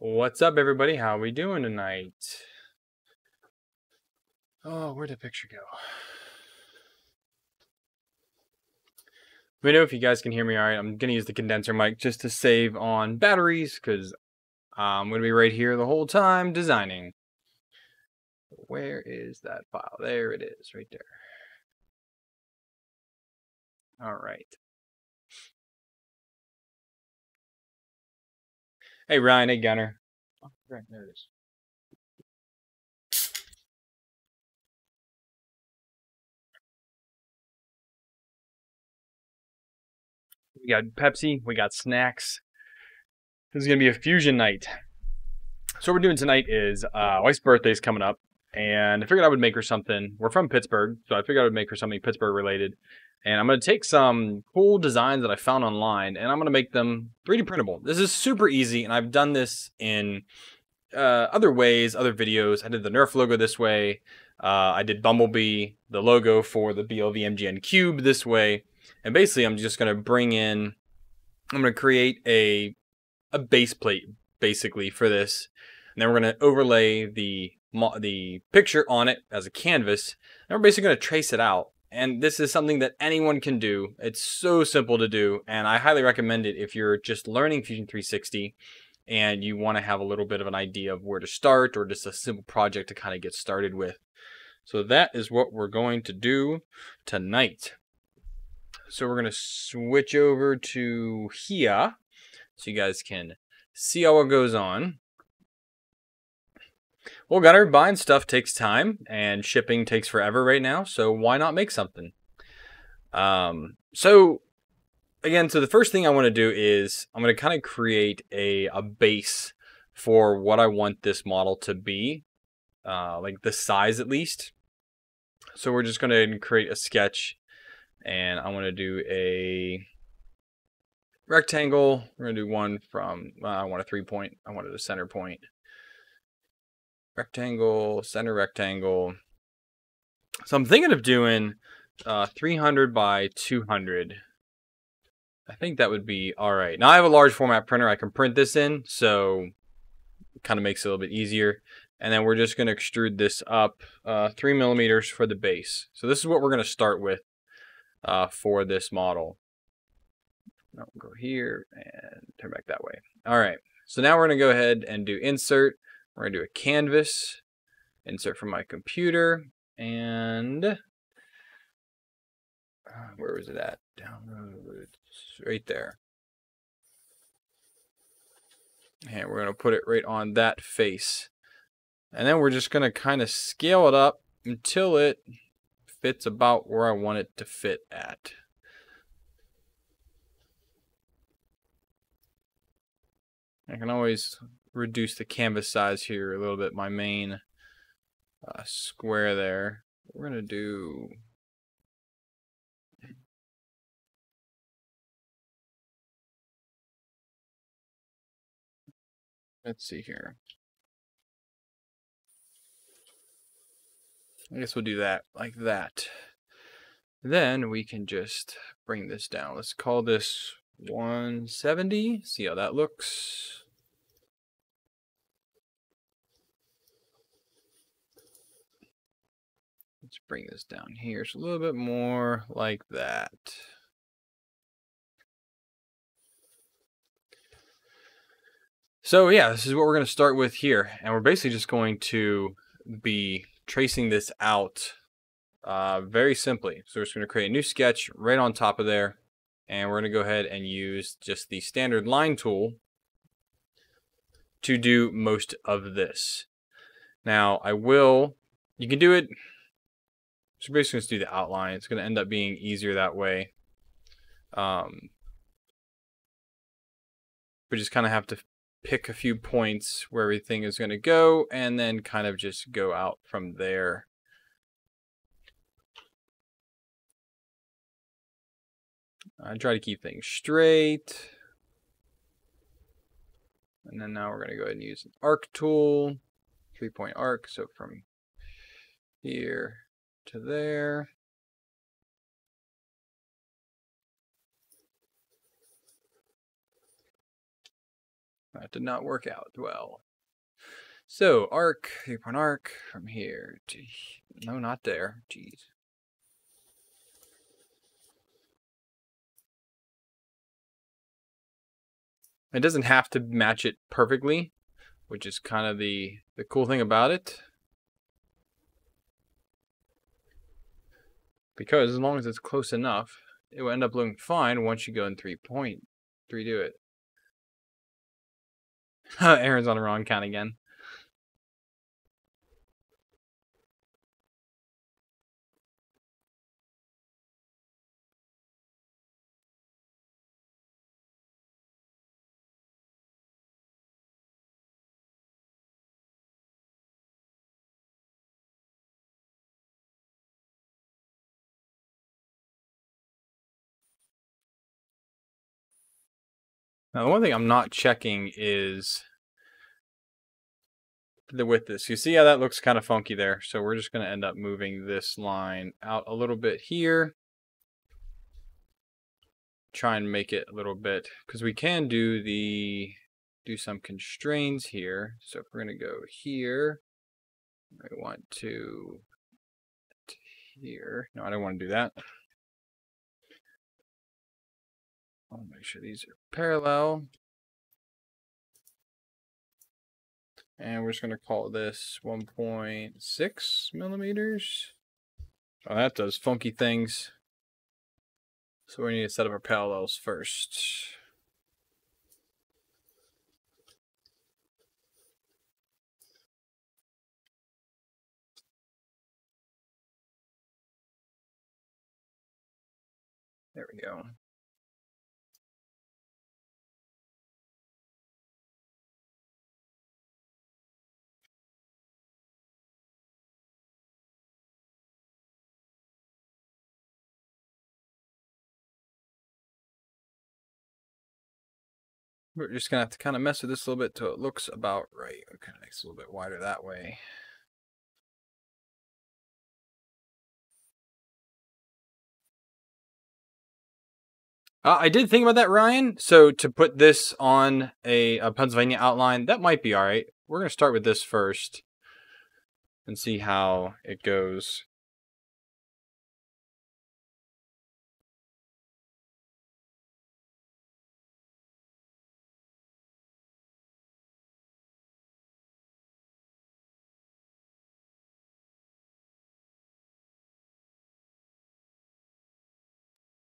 What's up, everybody? How are we doing tonight? Oh, where'd the picture go? Let me know if you guys can hear me all right. I'm going to use the condenser mic just to save on batteries because I'm going to be right here the whole time designing. Where is that file? There it is, right there. All right. Hey, Ryan. Hey, Gunner. Oh, right, there it is. We got Pepsi. We got snacks. This is going to be a fusion night. So what we're doing tonight is uh, wife's birthday is coming up, and I figured I would make her something. We're from Pittsburgh, so I figured I would make her something Pittsburgh related. And I'm going to take some cool designs that I found online and I'm going to make them 3D printable. This is super easy and I've done this in uh, other ways, other videos. I did the Nerf logo this way. Uh, I did Bumblebee, the logo for the BLVMGN Cube this way. And basically I'm just going to bring in, I'm going to create a, a base plate basically for this. And then we're going to overlay the the picture on it as a canvas. And we're basically going to trace it out and this is something that anyone can do. It's so simple to do, and I highly recommend it if you're just learning Fusion 360 and you want to have a little bit of an idea of where to start or just a simple project to kind of get started with. So that is what we're going to do tonight. So we're going to switch over to here so you guys can see how it goes on. Well, Gunner, buying stuff takes time and shipping takes forever right now. So why not make something? Um, so again, so the first thing I want to do is I'm going to kind of create a, a base for what I want this model to be, uh, like the size at least. So we're just going to create a sketch and I want to do a rectangle. We're going to do one from, uh, I want a three point. I wanted a center point rectangle, center rectangle. So I'm thinking of doing uh, 300 by 200. I think that would be all right. Now I have a large format printer I can print this in, so it kind of makes it a little bit easier. And then we're just going to extrude this up uh, three millimeters for the base. So this is what we're going to start with uh, for this model. Go here and turn back that way. All right. So now we're going to go ahead and do insert. We're going to do a canvas, insert from my computer, and uh, where was it at? Download, right there. And we're going to put it right on that face. And then we're just going to kind of scale it up until it fits about where I want it to fit at. I can always reduce the canvas size here a little bit, my main uh, square there. We're going to do... Let's see here. I guess we'll do that like that. Then we can just bring this down. Let's call this 170. See how that looks. Bring this down here. It's a little bit more like that. So yeah, this is what we're going to start with here. And we're basically just going to be tracing this out uh, very simply. So we're just going to create a new sketch right on top of there. And we're going to go ahead and use just the standard line tool to do most of this. Now I will, you can do it so basically just do the outline. It's going to end up being easier that way. Um, we just kind of have to pick a few points where everything is going to go and then kind of just go out from there. I try to keep things straight. And then now we're going to go ahead and use an arc tool, three point arc. So from here to there. That did not work out well. So, arc, three-point arc from here to... No, not there. Jeez. It doesn't have to match it perfectly, which is kind of the, the cool thing about it. Because as long as it's close enough, it will end up looking fine once you go in three point, three do it. Aaron's on the wrong count again. Now, the one thing I'm not checking is the with this. You see how that looks kind of funky there. So we're just going to end up moving this line out a little bit here. Try and make it a little bit, because we can do the, do some constraints here. So if we're going to go here, I want to, here. No, I don't want to do that. I'll make sure these are parallel. And we're just going to call this 1.6 millimeters. Oh, that does funky things. So we need to set up our parallels first. There we go. We're just gonna have to kind of mess with this a little bit till it looks about right. Okay, it's a little bit wider that way. Uh, I did think about that, Ryan. So to put this on a, a Pennsylvania outline, that might be all right. We're going to start with this first and see how it goes.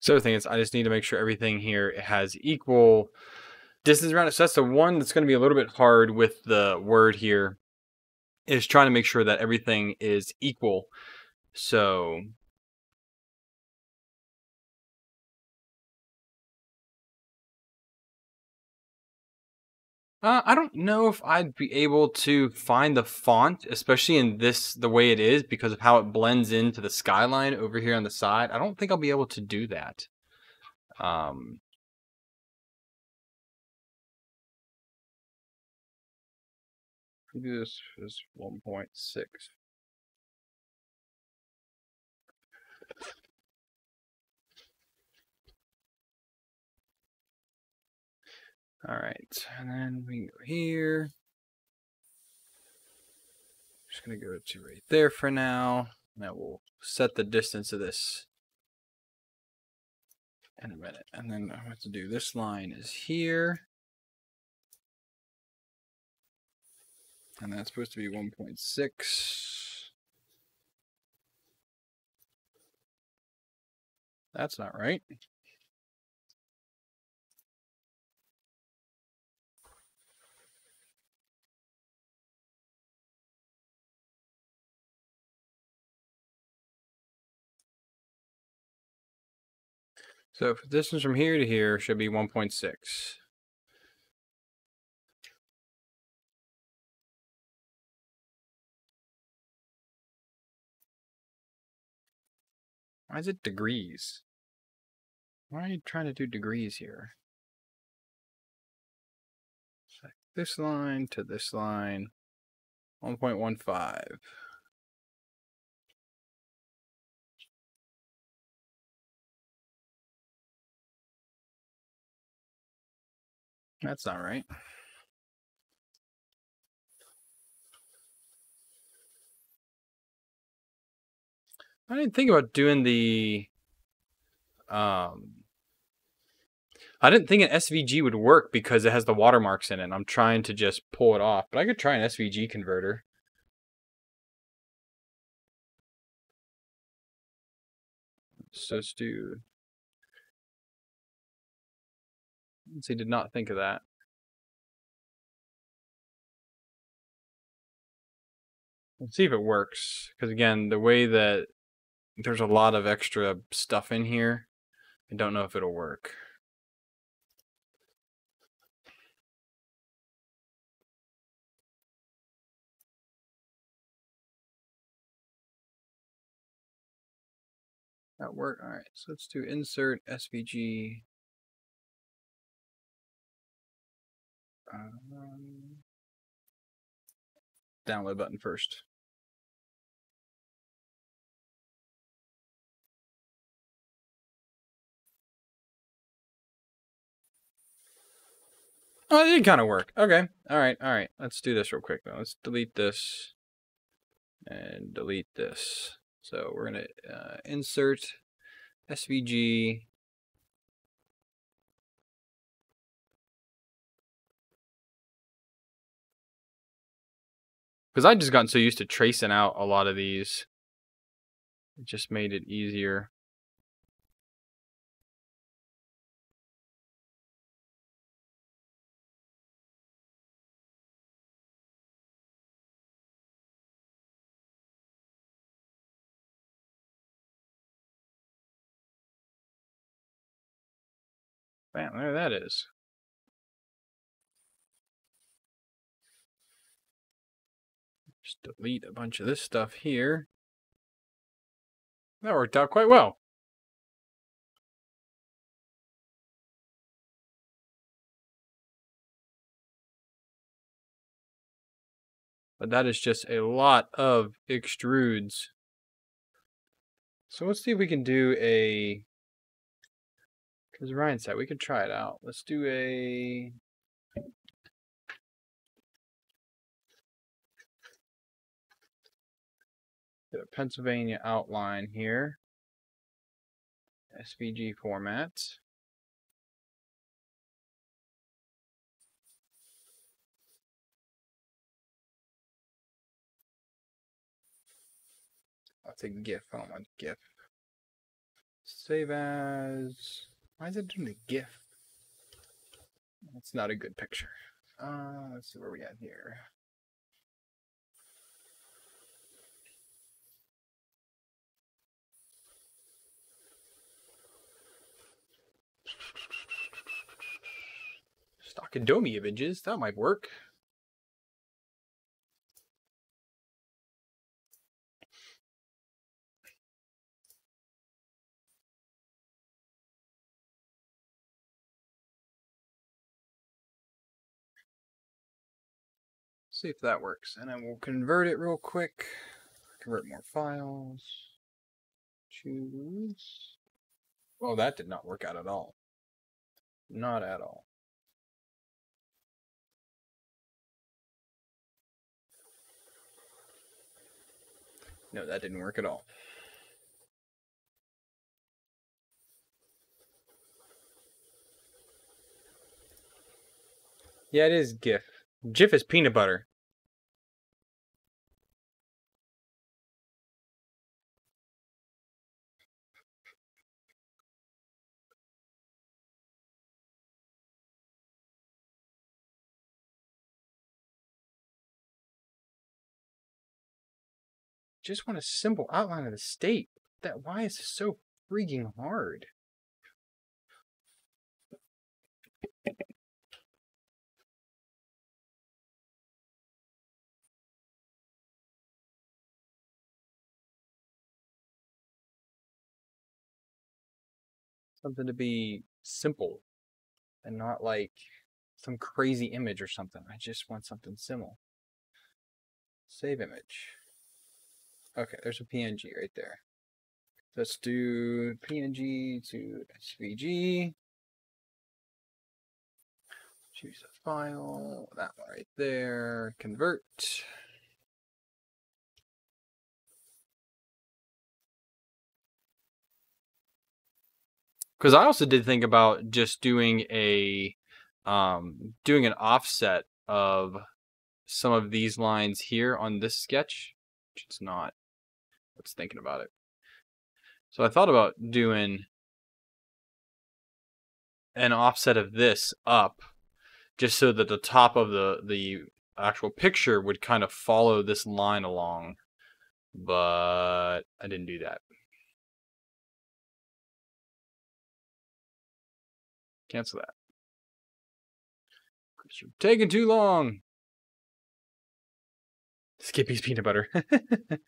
So the thing is, I just need to make sure everything here has equal distance around it. So that's the one that's going to be a little bit hard with the word here is trying to make sure that everything is equal. So Uh, I don't know if I'd be able to find the font, especially in this the way it is, because of how it blends into the skyline over here on the side. I don't think I'll be able to do that. Um, this is 1.6. All right, and then we can go here. Just gonna go to right there for now. Now we'll set the distance of this in a minute. And then I have to do this line is here. And that's supposed to be 1.6. That's not right. So if distance from here to here should be 1.6. Why is it degrees? Why are you trying to do degrees here? This line to this line, 1.15. That's all right. I didn't think about doing the um I didn't think an SVG would work because it has the watermarks in it. I'm trying to just pull it off, but I could try an SVG converter. So let's do Let's see, did not think of that. Let's see if it works. Because again, the way that there's a lot of extra stuff in here, I don't know if it'll work. That work. All right, so let's do insert SVG. Um, download button first. Oh, it did kind of work. Okay. All right. All right. Let's do this real quick though. Let's delete this and delete this. So we're going to uh, insert SVG. Because I just gotten so used to tracing out a lot of these. It just made it easier. Bam, there that is. Just delete a bunch of this stuff here. That worked out quite well. But that is just a lot of extrudes. So let's see if we can do a because Ryan said we could try it out. Let's do a. a Pennsylvania outline here. SVG format. I'll take GIF. I don't want GIF. Save as. Why is it doing a GIF? That's not a good picture. Uh, let's see where we at here. Stock Adobe images, that might work. see if that works. And then we'll convert it real quick. Convert more files. Choose. Oh, that did not work out at all. Not at all. No, that didn't work at all. Yeah, it is GIF. Jif is peanut butter. I just want a simple outline of the state. That why is this so freaking hard? something to be simple and not like some crazy image or something. I just want something simple. Save image. Okay, there's a PNG right there. Let's do PNG to SVG. Choose a file, that one right there, convert. Because I also did think about just doing a um, doing an offset of some of these lines here on this sketch, which it's not. I was thinking about it. So I thought about doing an offset of this up just so that the top of the the actual picture would kind of follow this line along but I didn't do that. Cancel that. You're taking too long. Skippy's peanut butter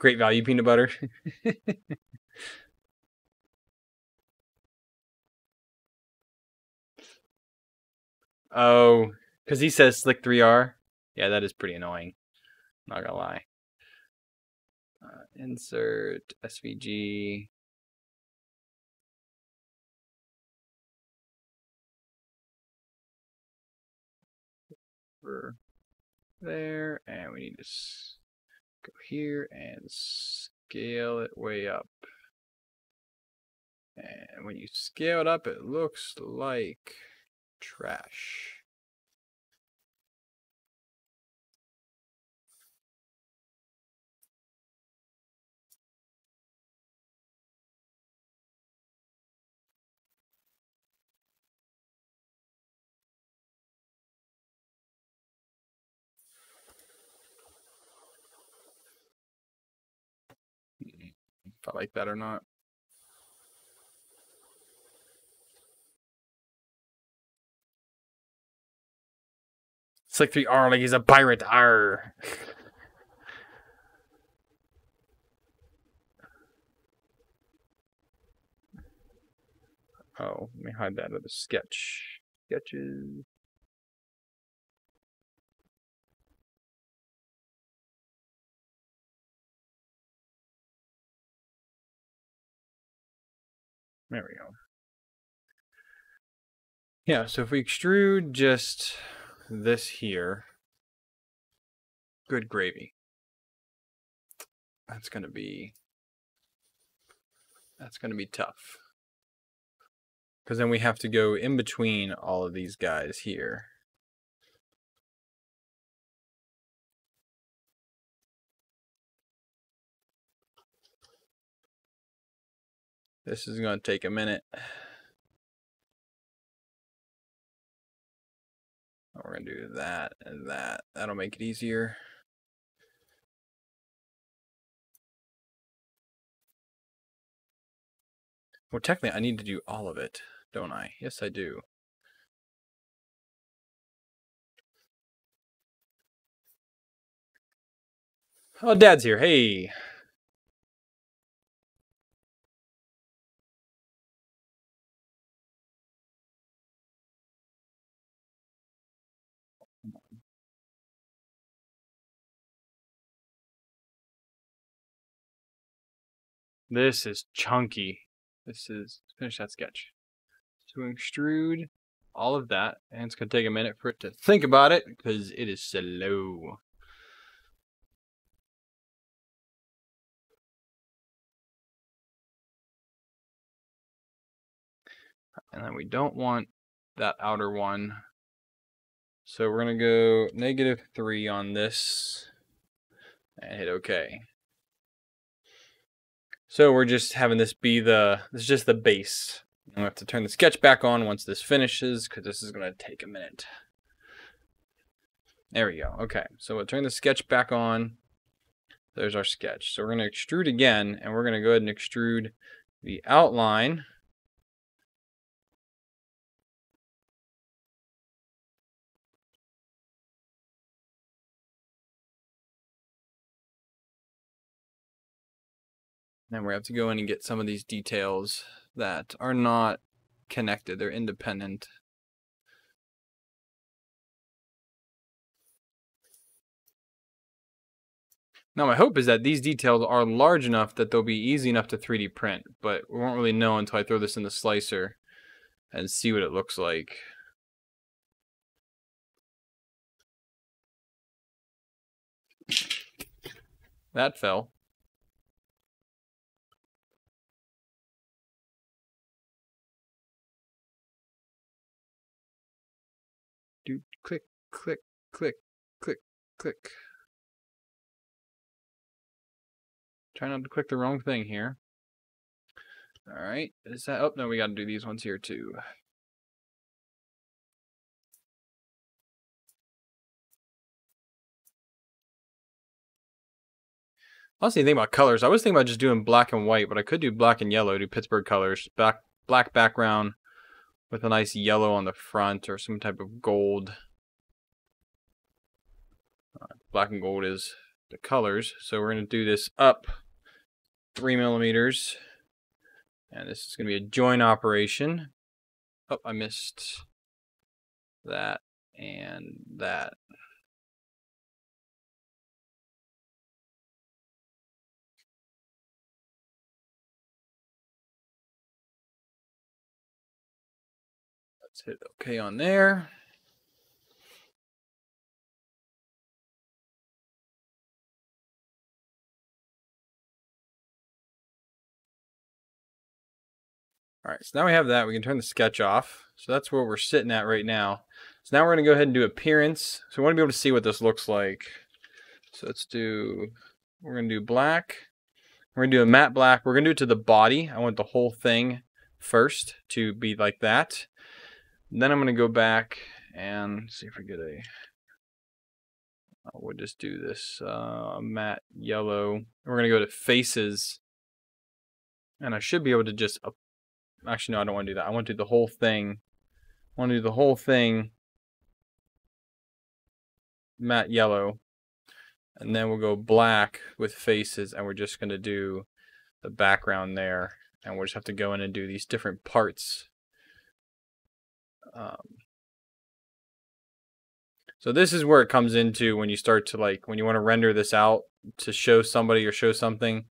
great value peanut butter Oh, because he says slick 3R. Yeah, that is pretty annoying. Not gonna lie. Uh, insert SVG. Over there, and we need to go here and scale it way up. And when you scale it up, it looks like trash. I like that or not. Slick 3R like he's a pirate. R. oh, let me hide that other sketch. Sketches. There we go. Yeah, so if we extrude just this here, good gravy. That's going to be that's going to be tough. Because then we have to go in between all of these guys here. This is going to take a minute. We're going to do that and that. That'll make it easier. Well, technically, I need to do all of it, don't I? Yes, I do. Oh, Dad's here. Hey. This is chunky. This is, finish that sketch. So extrude all of that, and it's to take a minute for it to think about it, because it is slow. And then we don't want that outer one. So we're to go negative 3 on this and hit OK. So we're just having this be the, this is just the base. I'm gonna have to turn the sketch back on once this finishes because this is going to take a minute. There we go. Okay, so we'll turn the sketch back on. There's our sketch. So we're going to extrude again, and we're going to go ahead and extrude the outline. Then we have to go in and get some of these details that are not connected. They're independent. Now my hope is that these details are large enough that they'll be easy enough to 3D print, but we won't really know until I throw this in the slicer and see what it looks like. That fell. Click, click, click, click. Try not to click the wrong thing here. All right, is that, oh no, we got to do these ones here too. I was thinking about colors. I was thinking about just doing black and white, but I could do black and yellow, do Pittsburgh colors. Back, black background with a nice yellow on the front or some type of gold. Black and gold is the colors. So we're going to do this up three millimeters. And this is going to be a join operation. Oh, I missed that and that. Let's hit OK on there. All right, so now we have that. We can turn the sketch off. So that's where we're sitting at right now. So now we're going to go ahead and do appearance. So we want to be able to see what this looks like. So let's do, we're going to do black. We're going to do a matte black. We're going to do it to the body. I want the whole thing first to be like that. Then I'm going to go back and see if we get a, we'll just do this uh, matte yellow. We're going to go to faces. And I should be able to just Actually, no, I don't want to do that. I want to do the whole thing. I want to do the whole thing matte yellow. And then we'll go black with faces, and we're just going to do the background there. And we'll just have to go in and do these different parts. Um, so this is where it comes into when you start to like, when you want to render this out to show somebody or show something.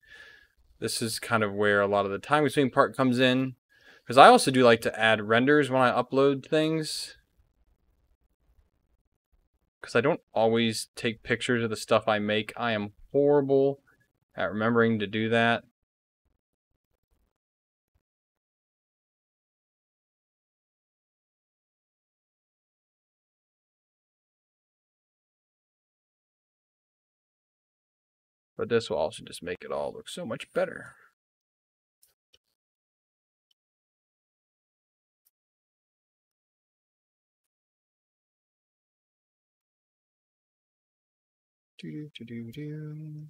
This is kind of where a lot of the time between part comes in. Because I also do like to add renders when I upload things. Because I don't always take pictures of the stuff I make. I am horrible at remembering to do that. But this will also just make it all look so much better. Do do do do.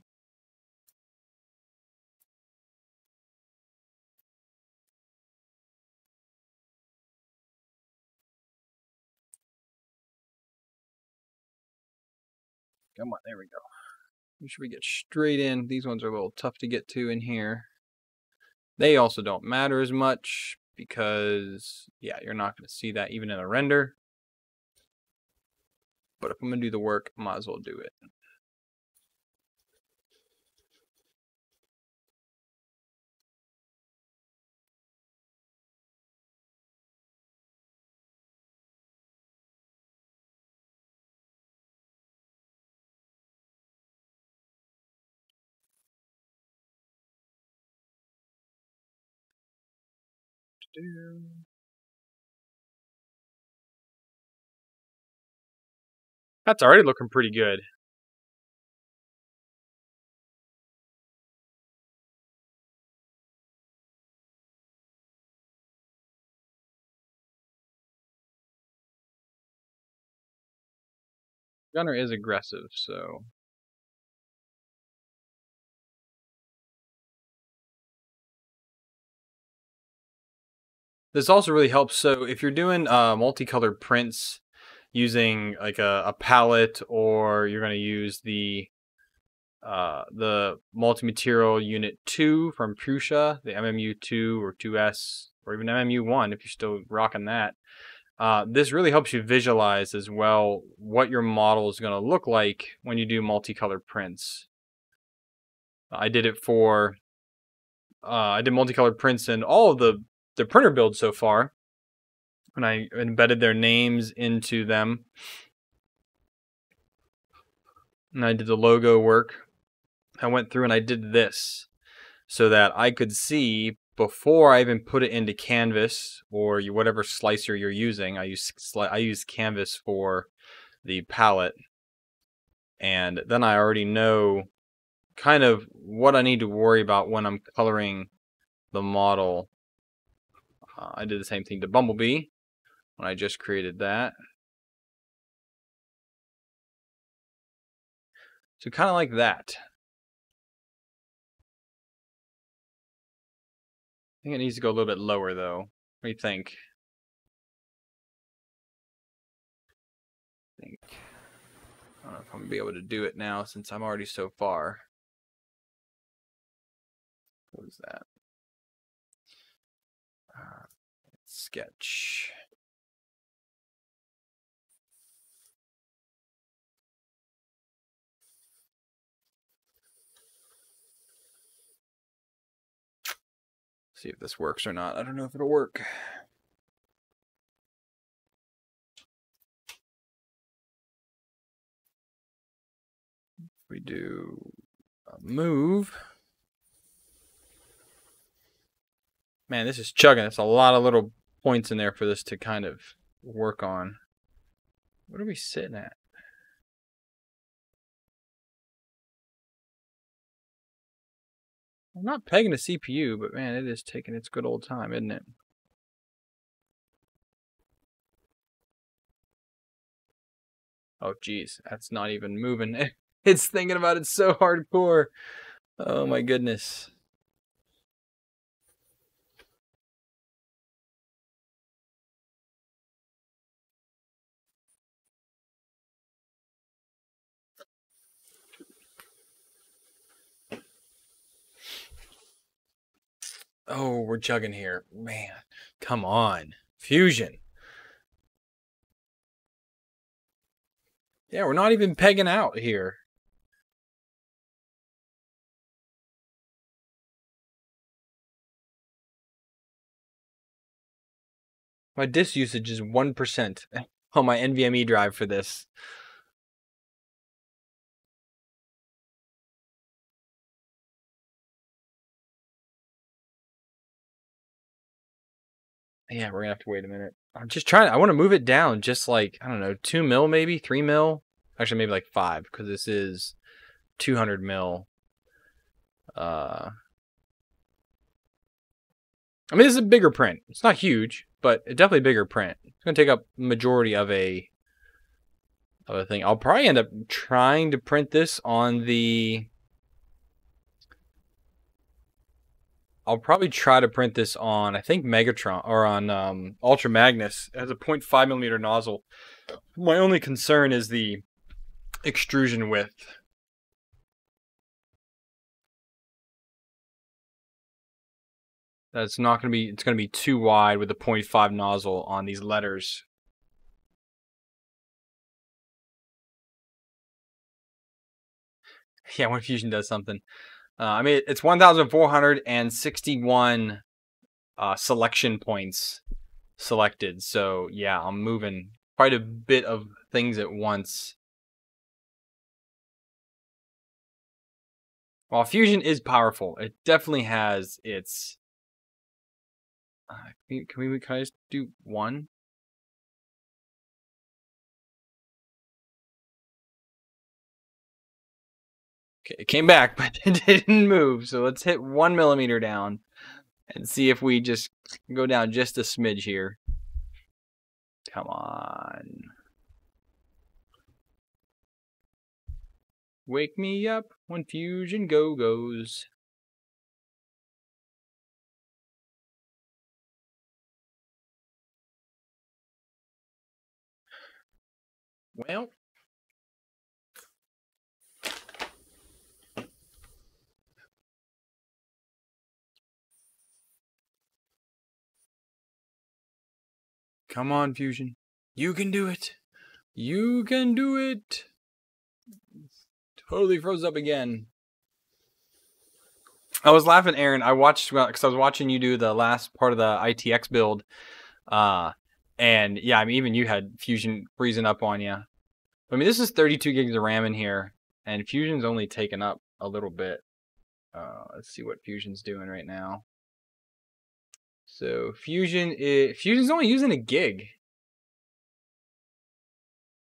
Come on, there we go. Make sure we get straight in. These ones are a little tough to get to in here. They also don't matter as much because, yeah, you're not going to see that even in a render. But if I'm going to do the work, I might as well do it. That's already looking pretty good. Gunner is aggressive, so This also really helps. So if you're doing uh, multicolored prints using like a, a palette, or you're going to use the uh, the multi-material unit 2 from Prusa, the MMU2 or 2S, or even MMU1 if you're still rocking that. Uh, this really helps you visualize as well what your model is going to look like when you do multicolored prints. I did it for, uh, I did multicolored prints in all of the the printer build so far. And I embedded their names into them. And I did the logo work. I went through and I did this so that I could see before I even put it into Canvas or whatever slicer you're using. I use I use Canvas for the palette, and then I already know kind of what I need to worry about when I'm coloring the model. Uh, I did the same thing to Bumblebee when I just created that. So kind of like that. I think it needs to go a little bit lower though. What do you think? I think I don't know if I'm gonna be able to do it now since I'm already so far. What is that? Uh, sketch. See if this works or not. I don't know if it'll work. We do a move. Man, this is chugging. It's a lot of little points in there for this to kind of work on. What are we sitting at? I'm not pegging the CPU, but man, it is taking its good old time, isn't it? Oh, geez, that's not even moving. It's thinking about it so hardcore. Oh, my goodness. Oh, we're chugging here. Man, come on. Fusion. Yeah, we're not even pegging out here. My disk usage is 1% on my NVMe drive for this. Yeah, we're gonna have to wait a minute. I'm just trying. I want to move it down, just like I don't know, two mil, maybe three mil. Actually, maybe like five, because this is 200 mil. Uh, I mean, this is a bigger print. It's not huge, but it's definitely a bigger print. It's gonna take up majority of a of a thing. I'll probably end up trying to print this on the I'll probably try to print this on, I think Megatron or on um, Ultra Magnus. It has a 0.5 millimeter nozzle. My only concern is the extrusion width. That's not going to be, it's going to be too wide with the 0.5 nozzle on these letters. Yeah, when Fusion does something. Uh, I mean, it's 1,461 uh, selection points selected. So, yeah, I'm moving quite a bit of things at once. While Fusion is powerful, it definitely has its... Uh, can, we, can we can I just do one? It came back, but it didn't move. So let's hit one millimeter down and see if we just go down just a smidge here. Come on. Wake me up when fusion go goes. Well, Come on, Fusion. You can do it. You can do it. Totally froze up again. I was laughing, Aaron. I watched because I was watching you do the last part of the ITX build. Uh, and yeah, I mean, even you had Fusion freezing up on you. I mean, this is 32 gigs of RAM in here, and Fusion's only taken up a little bit. Uh, let's see what Fusion's doing right now. So Fusion is Fusion's only using a gig.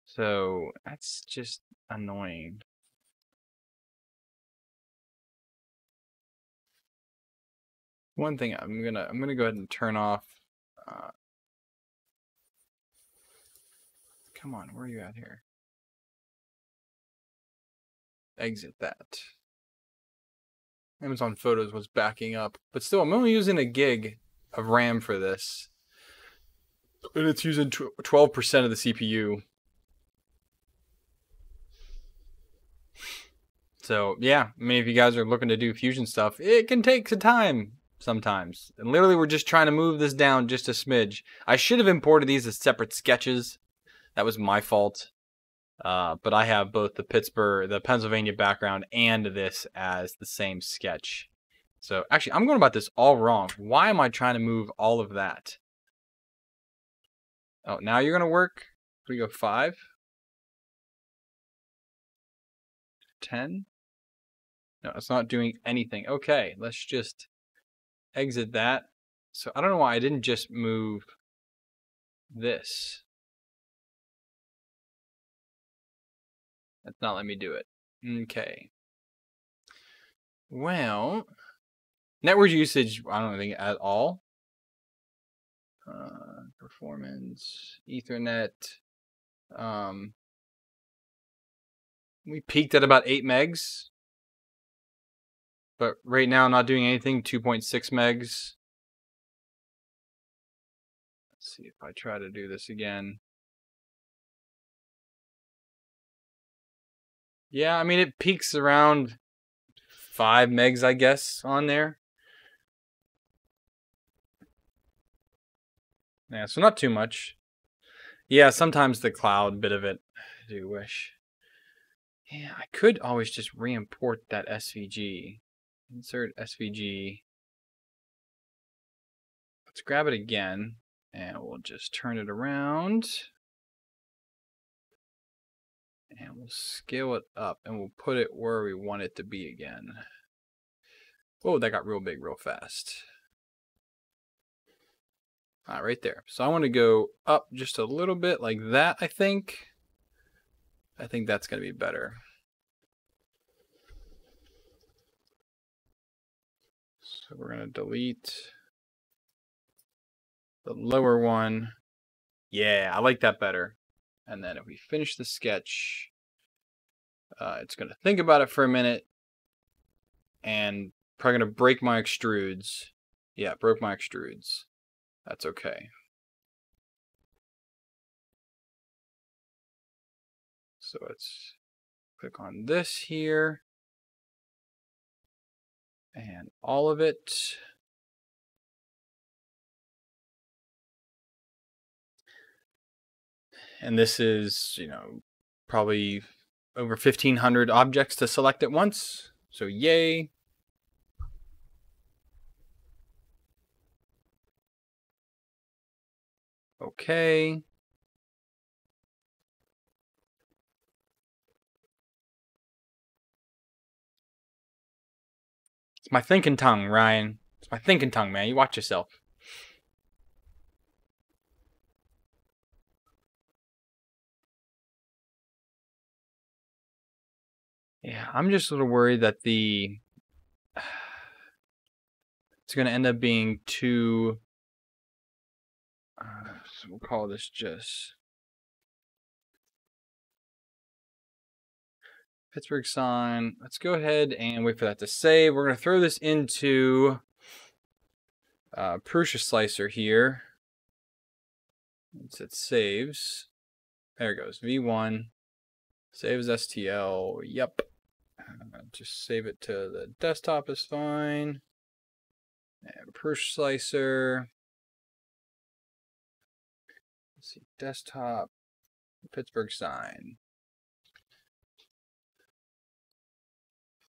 So that's just annoying. One thing I'm gonna I'm gonna go ahead and turn off. Uh, come on, where are you at here? Exit that. Amazon Photos was backing up, but still, I'm only using a gig of RAM for this, and it's using 12% of the CPU. So yeah, I mean, if you guys are looking to do fusion stuff, it can take some time sometimes. And literally, we're just trying to move this down just a smidge. I should have imported these as separate sketches. That was my fault. Uh, but I have both the Pittsburgh, the Pennsylvania background, and this as the same sketch. So actually, I'm going about this all wrong. Why am I trying to move all of that? Oh, now you're going to work. We go five, ten. No, it's not doing anything. Okay, let's just exit that. So I don't know why I didn't just move this. That's not let me do it. Okay. Well, network usage, I don't think at all. Uh, performance, Ethernet. Um, we peaked at about 8 megs. But right now, not doing anything. 2.6 megs. Let's see if I try to do this again. Yeah, I mean, it peaks around 5 megs, I guess, on there. Yeah, so not too much. Yeah, sometimes the cloud bit of it, I do wish. Yeah, I could always just re-import that SVG. Insert SVG. Let's grab it again, and we'll just turn it around and we'll scale it up and we'll put it where we want it to be again. Oh, that got real big real fast. Right, right there. So I want to go up just a little bit like that, I think. I think that's going to be better. So we're going to delete the lower one. Yeah, I like that better. And then if we finish the sketch, uh, it's going to think about it for a minute and probably going to break my extrudes. Yeah, broke my extrudes. That's okay. So let's click on this here and all of it. and this is, you know, probably over 1500 objects to select at once. So yay. Okay. It's my thinking tongue, Ryan. It's my thinking tongue, man. You watch yourself. Yeah, I'm just a little worried that the it's going to end up being too. Uh, we'll call this just Pittsburgh sign. Let's go ahead and wait for that to save. We're going to throw this into uh, Prusa slicer here. Once it saves, there it goes. V1 saves STL. Yep. Uh, just save it to the desktop is fine. And Prusa slicer. Desktop, Pittsburgh sign.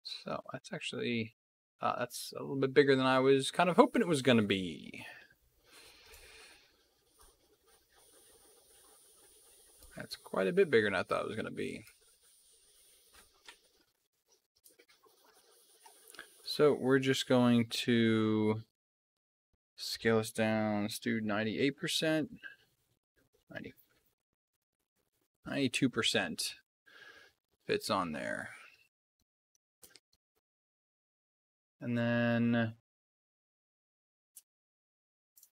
So that's actually, uh, that's a little bit bigger than I was kind of hoping it was going to be. That's quite a bit bigger than I thought it was going to be. So we're just going to scale this down. Do 98%. 90, 92% fits on there. And then let's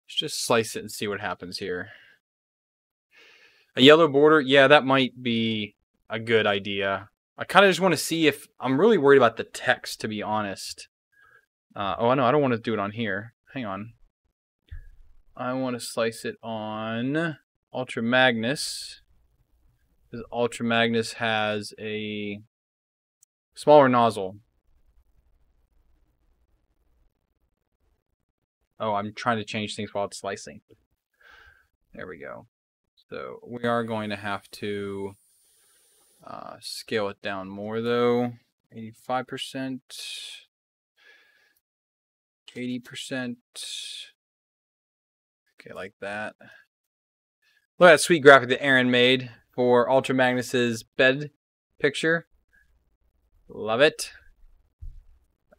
just slice it and see what happens here. A yellow border, yeah, that might be a good idea. I kind of just want to see if I'm really worried about the text, to be honest. Uh, oh, no, I don't want to do it on here. Hang on. I want to slice it on Ultra Magnus. Because Ultra Magnus has a smaller nozzle. Oh, I'm trying to change things while it's slicing. There we go. So we are going to have to uh, scale it down more though. 85%, 80%. Okay, like that. Look at that sweet graphic that Aaron made for Ultra Magnus's bed picture. Love it.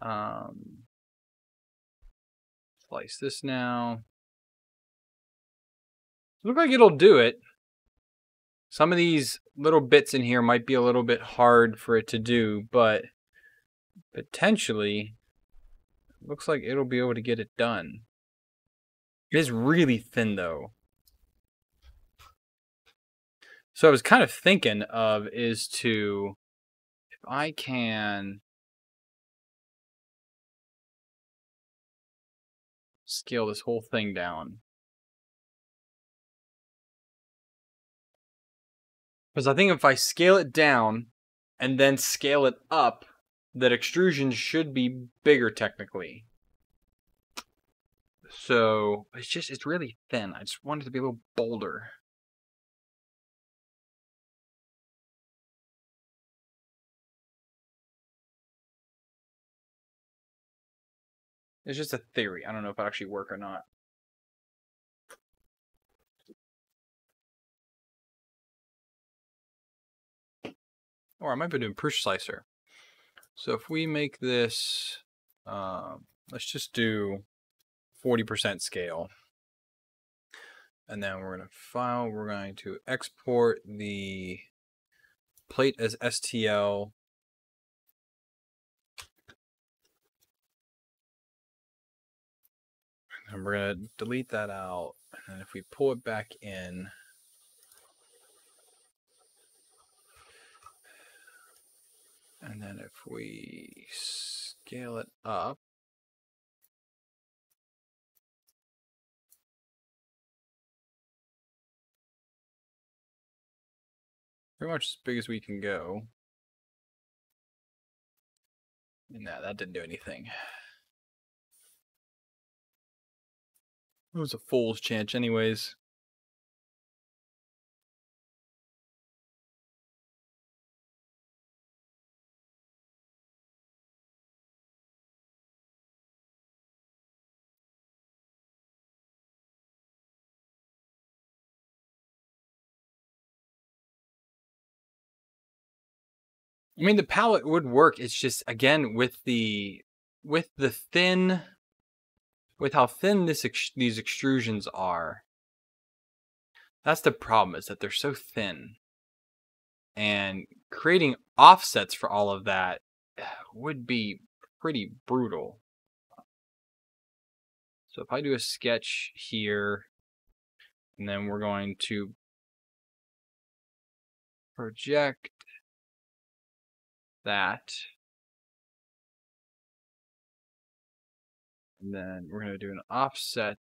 Um, Slice this now. Look like it'll do it. Some of these little bits in here might be a little bit hard for it to do, but potentially looks like it'll be able to get it done. It is really thin though. So I was kind of thinking of is to, if I can scale this whole thing down. Because I think if I scale it down and then scale it up, that extrusion should be bigger technically. So it's just, it's really thin. I just wanted to be a little bolder. It's just a theory. I don't know if it actually work or not. Or I might be doing Prusa slicer. So if we make this, uh, let's just do 40% scale. And then we're going to file, we're going to export the plate as STL and we're going to delete that out. And if we pull it back in, and then if we scale it up, pretty much as big as we can go. And no, that didn't do anything. It was a fool's chance, anyways. I mean, the palette would work. It's just again with the with the thin with how thin this ex these extrusions are. That's the problem is that they're so thin. And creating offsets for all of that would be pretty brutal. So if I do a sketch here, and then we're going to project that And then we're going to do an offset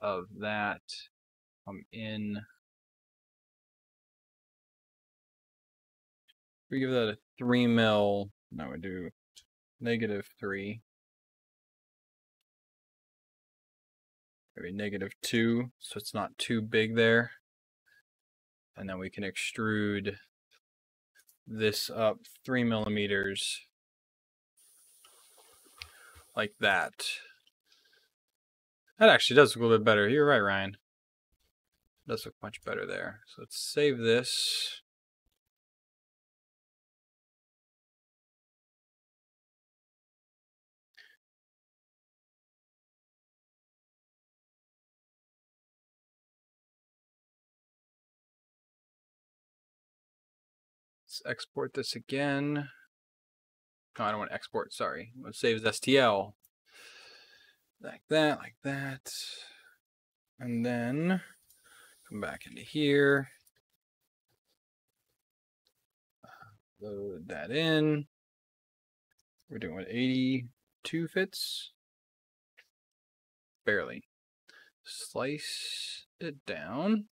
of that come in. We give that a 3 mil. No, we do negative 3. Maybe negative 2, so it's not too big there. And then we can extrude this up 3 millimeters like that. That actually does look a little bit better. You're right, Ryan. It does look much better there. So let's save this. Let's export this again. No, I don't want to export, sorry. Let's save as STL. Like that, like that. And then come back into here. Load that in. We're doing what, 82 fits? Barely. Slice it down.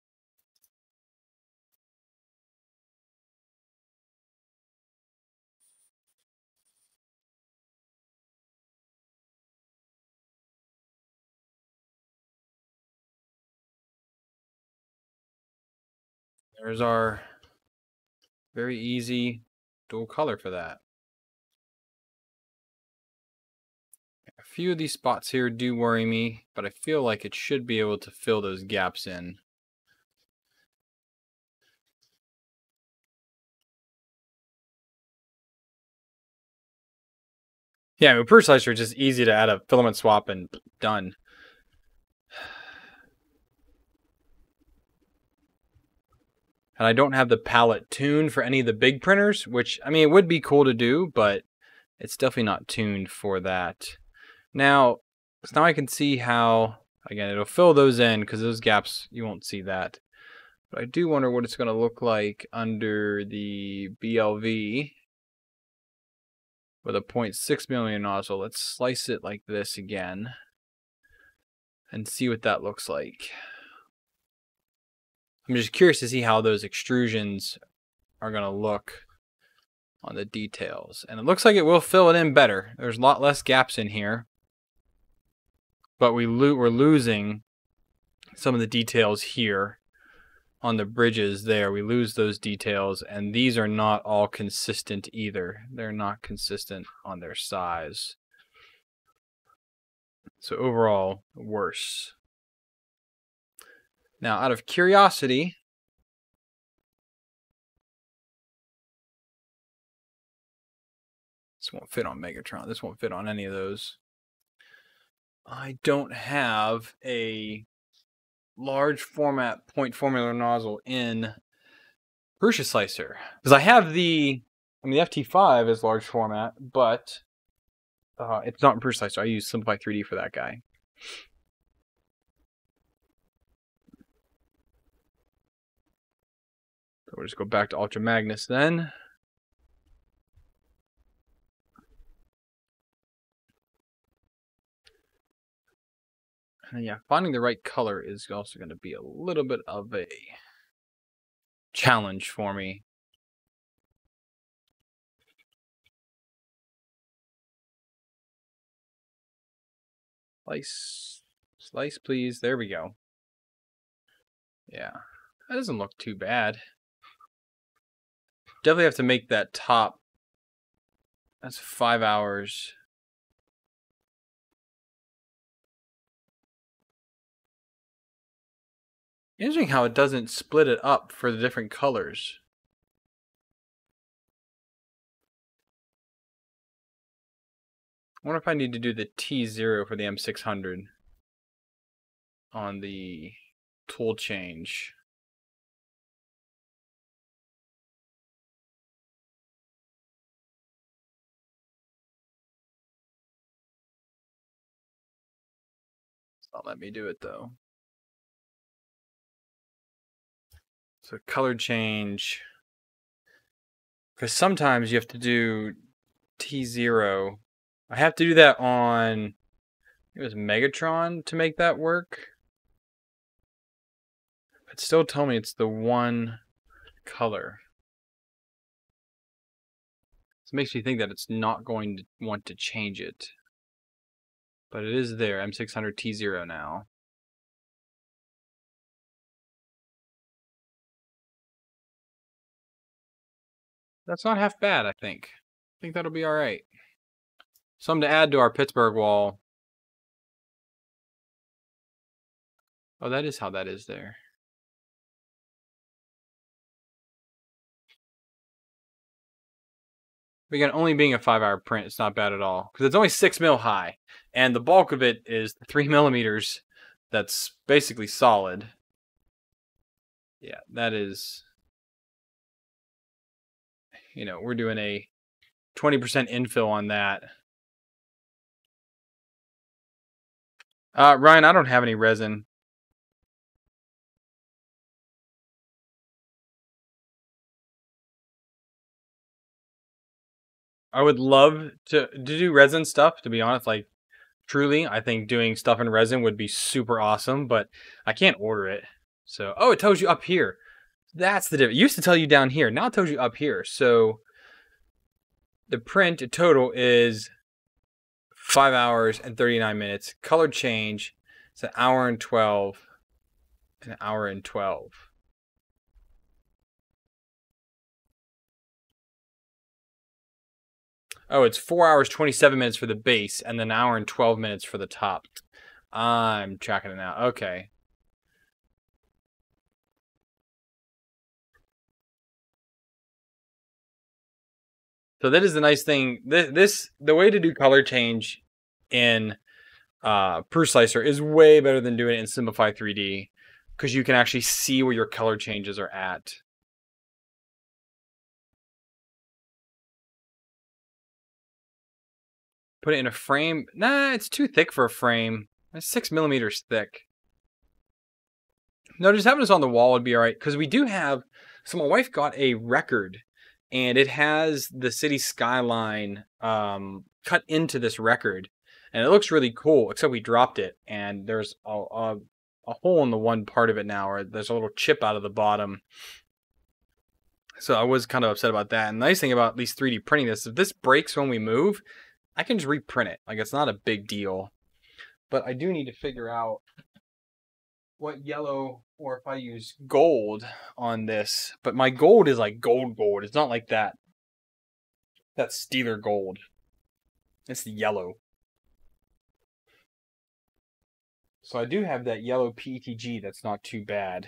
There's our very easy dual color for that. A few of these spots here do worry me, but I feel like it should be able to fill those gaps in. Yeah, with Prusa is just easy to add a filament swap and done. And I don't have the palette tuned for any of the big printers, which, I mean, it would be cool to do, but it's definitely not tuned for that. Now, so now I can see how, again, it'll fill those in because those gaps, you won't see that. But I do wonder what it's going to look like under the BLV with a 0.6 million nozzle. Let's slice it like this again and see what that looks like. I'm just curious to see how those extrusions are going to look on the details. And it looks like it will fill it in better. There's a lot less gaps in here. But we lo we're losing some of the details here on the bridges there. We lose those details. And these are not all consistent either. They're not consistent on their size. So overall, worse. Now, out of curiosity, this won't fit on Megatron. This won't fit on any of those. I don't have a large format point formula nozzle in Prusa Slicer. Because I have the, I mean, the FT5 is large format, but uh, it's not in Slicer. I use Simplify 3D for that guy. We'll just go back to Ultra Magnus then. And yeah, finding the right color is also going to be a little bit of a challenge for me. Slice, slice please, there we go. Yeah, that doesn't look too bad. Definitely have to make that top. That's five hours. Interesting how it doesn't split it up for the different colors. I wonder if I need to do the T0 for the M600 on the tool change. Not let me do it though. So color change. Because sometimes you have to do T0. I have to do that on it was Megatron to make that work. But still tell me it's the one color. This makes me think that it's not going to want to change it. But it is there, M600T0 now. That's not half bad, I think. I think that'll be alright. Something to add to our Pittsburgh wall. Oh, that is how that is there. again, only being a five hour print, it's not bad at all because it's only six mil high, and the bulk of it is three millimeters. That's basically solid. Yeah, that is. you know, we're doing a 20% infill on that. Uh, Ryan, I don't have any resin. I would love to, to do resin stuff, to be honest. Like, truly, I think doing stuff in resin would be super awesome, but I can't order it. So, oh, it tells you up here. That's the difference. It used to tell you down here. Now it tells you up here. So, the print total is five hours and 39 minutes. Color change, it's an hour and 12. An hour and 12. Oh, it's four hours, 27 minutes for the base, and then an hour and 12 minutes for the top. I'm tracking it now. Okay. So that is the nice thing. This, this the way to do color change in uh, Prusa is way better than doing it in Simplify 3D because you can actually see where your color changes are at. Put it in a frame. Nah, it's too thick for a frame. It's six millimeters thick. No, just having this on the wall would be all right because we do have. So my wife got a record, and it has the city skyline um, cut into this record, and it looks really cool. Except we dropped it, and there's a, a, a hole in the one part of it now, or there's a little chip out of the bottom. So I was kind of upset about that. And the nice thing about at least 3D printing this, if this breaks when we move, I can just reprint it. Like it's not a big deal. But I do need to figure out what yellow or if I use gold on this. But my gold is like gold gold. It's not like that. That's Steeler gold. It's the yellow. So I do have that yellow PETG that's not too bad.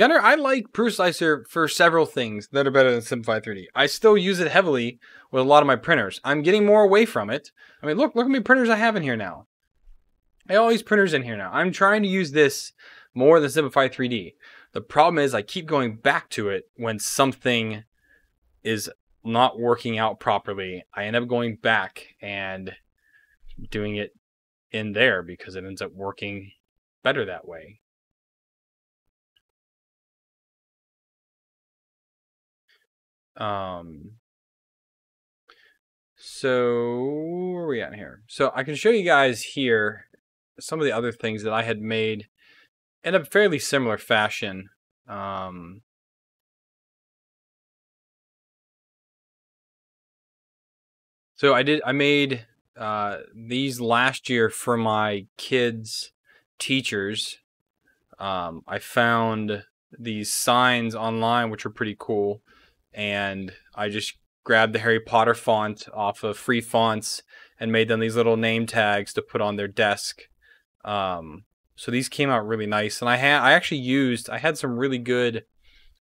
Gunner, I like Prusa for several things that are better than Simplify 3D. I still use it heavily with a lot of my printers. I'm getting more away from it. I mean, look, look how many printers I have in here now. I have all these printers in here now. I'm trying to use this more than Simplify 3D. The problem is I keep going back to it when something is not working out properly. I end up going back and doing it in there because it ends up working better that way. Um, so where are we at here? So I can show you guys here some of the other things that I had made in a fairly similar fashion. Um, so I did I made uh, these last year for my kids' teachers. Um, I found these signs online which are pretty cool and I just grabbed the Harry Potter font off of free fonts and made them these little name tags to put on their desk. Um, so these came out really nice, and I had I actually used I had some really good.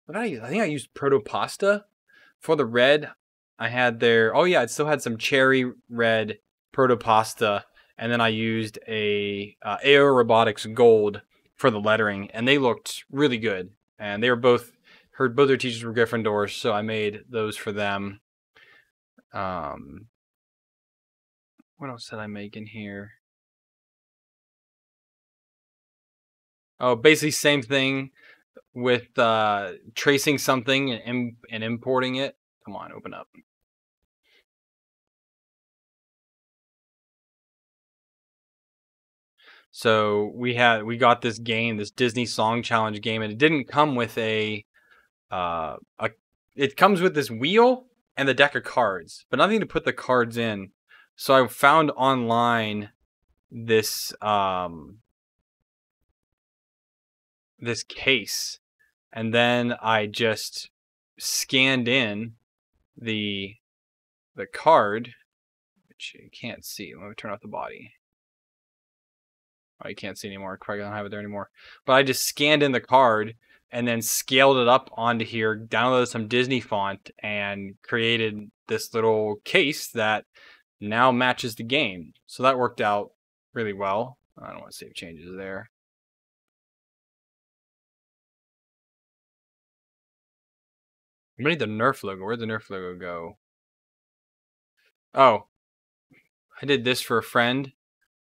What did I use? I think I used Protopasta for the red. I had their oh yeah, it still had some cherry red Protopasta, and then I used a uh, AIO Robotics Gold for the lettering, and they looked really good. And they were both heard both their teachers were Gryffindors, so I made those for them. Um, what else did I make in here? Oh, basically same thing with uh, tracing something and, and importing it. Come on, open up. So we had we got this game, this Disney Song Challenge game, and it didn't come with a uh, a, it comes with this wheel and the deck of cards, but nothing to put the cards in. So I found online this um this case and then I just scanned in the the card which you can't see. Let me turn off the body. Oh, you can't see anymore. I don't have it there anymore. But I just scanned in the card and then scaled it up onto here, downloaded some Disney font, and created this little case that now matches the game. So that worked out really well. I don't want to save changes there. I made the Nerf logo. Where'd the Nerf logo go? Oh, I did this for a friend.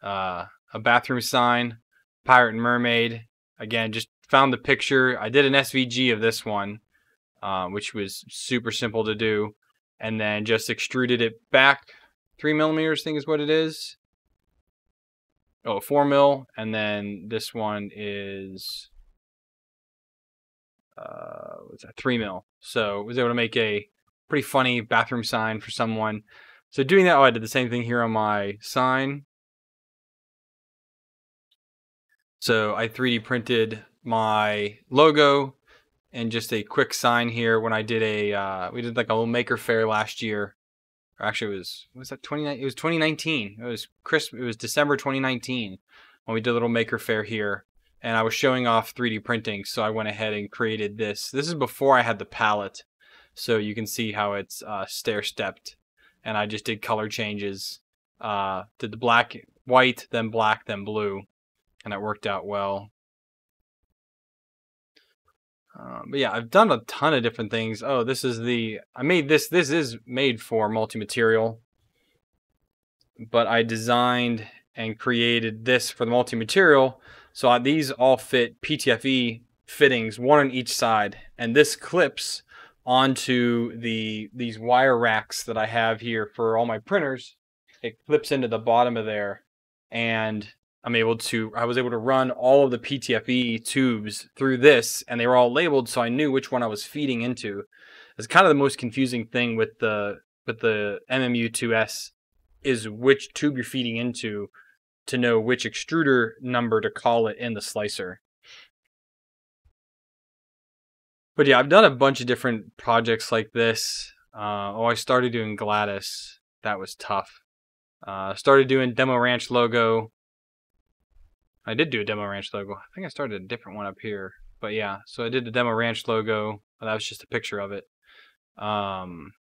Uh, a bathroom sign, pirate and mermaid. Again, just found the picture. I did an SVG of this one, uh, which was super simple to do, and then just extruded it back three millimeters. I think is what it is. Oh, four mil, and then this one is uh, what's that? Three mil. So I was able to make a pretty funny bathroom sign for someone. So doing that, oh, I did the same thing here on my sign. So I 3D printed my logo and just a quick sign here when I did a, uh, we did like a little maker fair last year. Or actually, it was, was that 20, it was 2019. It was Chris, it was December 2019 when we did a little maker fair here. And I was showing off 3D printing, so I went ahead and created this. This is before I had the palette, so you can see how it's uh, stair-stepped. And I just did color changes. Uh, did the black, white, then black, then blue and it worked out well. Uh, but yeah, I've done a ton of different things. Oh, this is the I made this. This is made for multi-material, but I designed and created this for the multi-material. So I, these all fit PTFE fittings, one on each side, and this clips onto the these wire racks that I have here for all my printers. It clips into the bottom of there, and I'm able to I was able to run all of the PTFE tubes through this and they were all labeled so I knew which one I was feeding into. It's kind of the most confusing thing with the with the MMU2S is which tube you're feeding into to know which extruder number to call it in the slicer. But yeah, I've done a bunch of different projects like this. Uh, oh, I started doing Gladys. That was tough. Uh, started doing Demo Ranch logo. I did do a Demo Ranch logo. I think I started a different one up here. But yeah, so I did the Demo Ranch logo. That was just a picture of it. Um,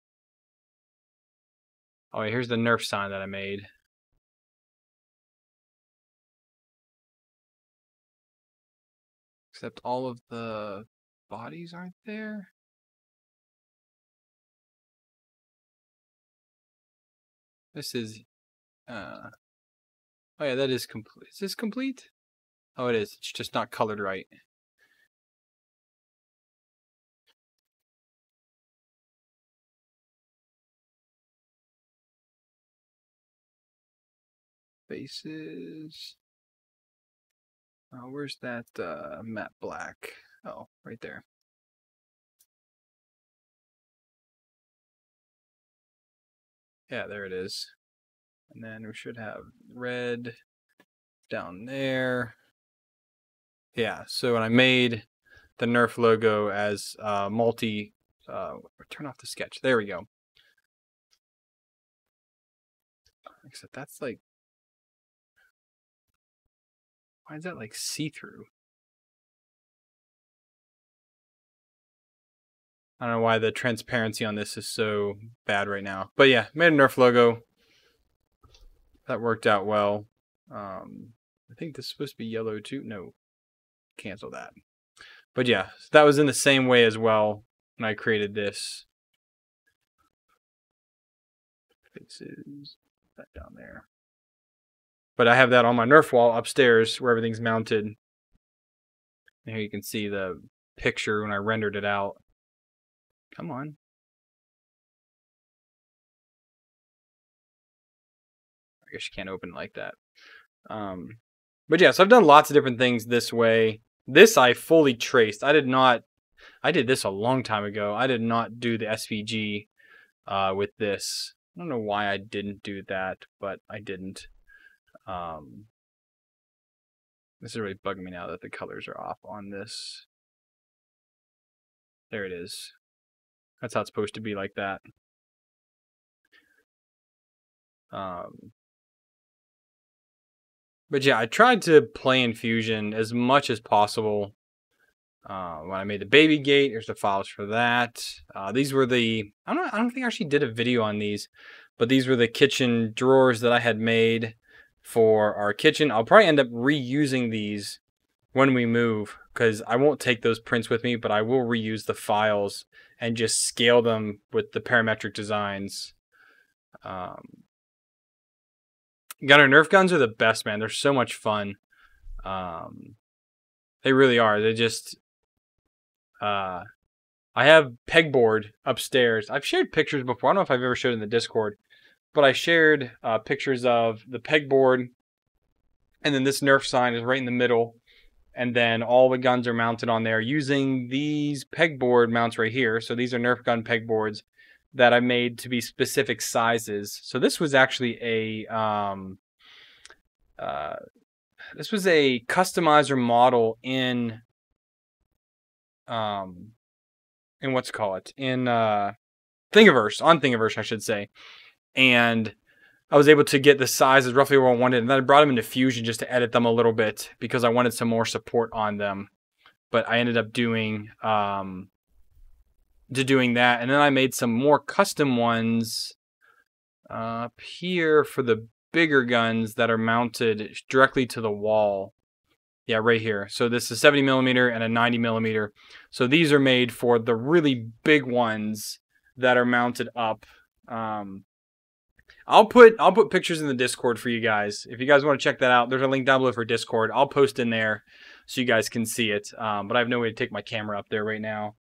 oh, here's the Nerf sign that I made. Except all of the bodies aren't there. This is, uh, oh yeah, that is complete. Is this complete? Oh, it is. It's just not colored right. Faces. Oh, where's that uh, matte black? Oh, right there. Yeah, there it is. And then we should have red down there. Yeah, so when I made the Nerf logo as uh, multi, uh, turn off the sketch. There we go. Except that's like, why is that like see-through? I don't know why the transparency on this is so bad right now. But yeah, made a Nerf logo. That worked out well. Um, I think this is supposed to be yellow too. No, cancel that. But yeah, that was in the same way as well when I created this. Faces, that down there. But I have that on my Nerf wall upstairs where everything's mounted. And here you can see the picture when I rendered it out. Come on. I guess you can't open it like that. Um, but yeah, so I've done lots of different things this way. This I fully traced. I did not. I did this a long time ago. I did not do the SVG uh, with this. I don't know why I didn't do that, but I didn't. Um, this is really bugging me now that the colors are off on this. There it is. That's how it's supposed to be like that. Um, but yeah, I tried to play in Fusion as much as possible. Uh, when I made the baby gate, here's the files for that. Uh, these were the I don't I don't think I actually did a video on these, but these were the kitchen drawers that I had made for our kitchen. I'll probably end up reusing these when we move because I won't take those prints with me, but I will reuse the files and just scale them with the parametric designs. Um, Gunner Nerf guns are the best, man. They're so much fun. Um, they really are. They just, uh, I have pegboard upstairs. I've shared pictures before. I don't know if I've ever showed in the Discord, but I shared uh, pictures of the pegboard, and then this Nerf sign is right in the middle, and then all the guns are mounted on there using these pegboard mounts right here. So these are Nerf gun pegboards that I made to be specific sizes. So this was actually a um, uh, this was a customizer model in um in what's call it in uh Thingiverse on Thingiverse I should say, and I was able to get the sizes roughly where I wanted, and then I brought them into Fusion just to edit them a little bit because I wanted some more support on them. But I ended up doing um, to doing that, and then I made some more custom ones uh, up here for the bigger guns that are mounted directly to the wall. Yeah, right here. So this is 70 millimeter and a 90 millimeter. So these are made for the really big ones that are mounted up. Um, I'll put I'll put pictures in the Discord for you guys. If you guys want to check that out, there's a link down below for Discord. I'll post in there so you guys can see it. Um, but I have no way to take my camera up there right now.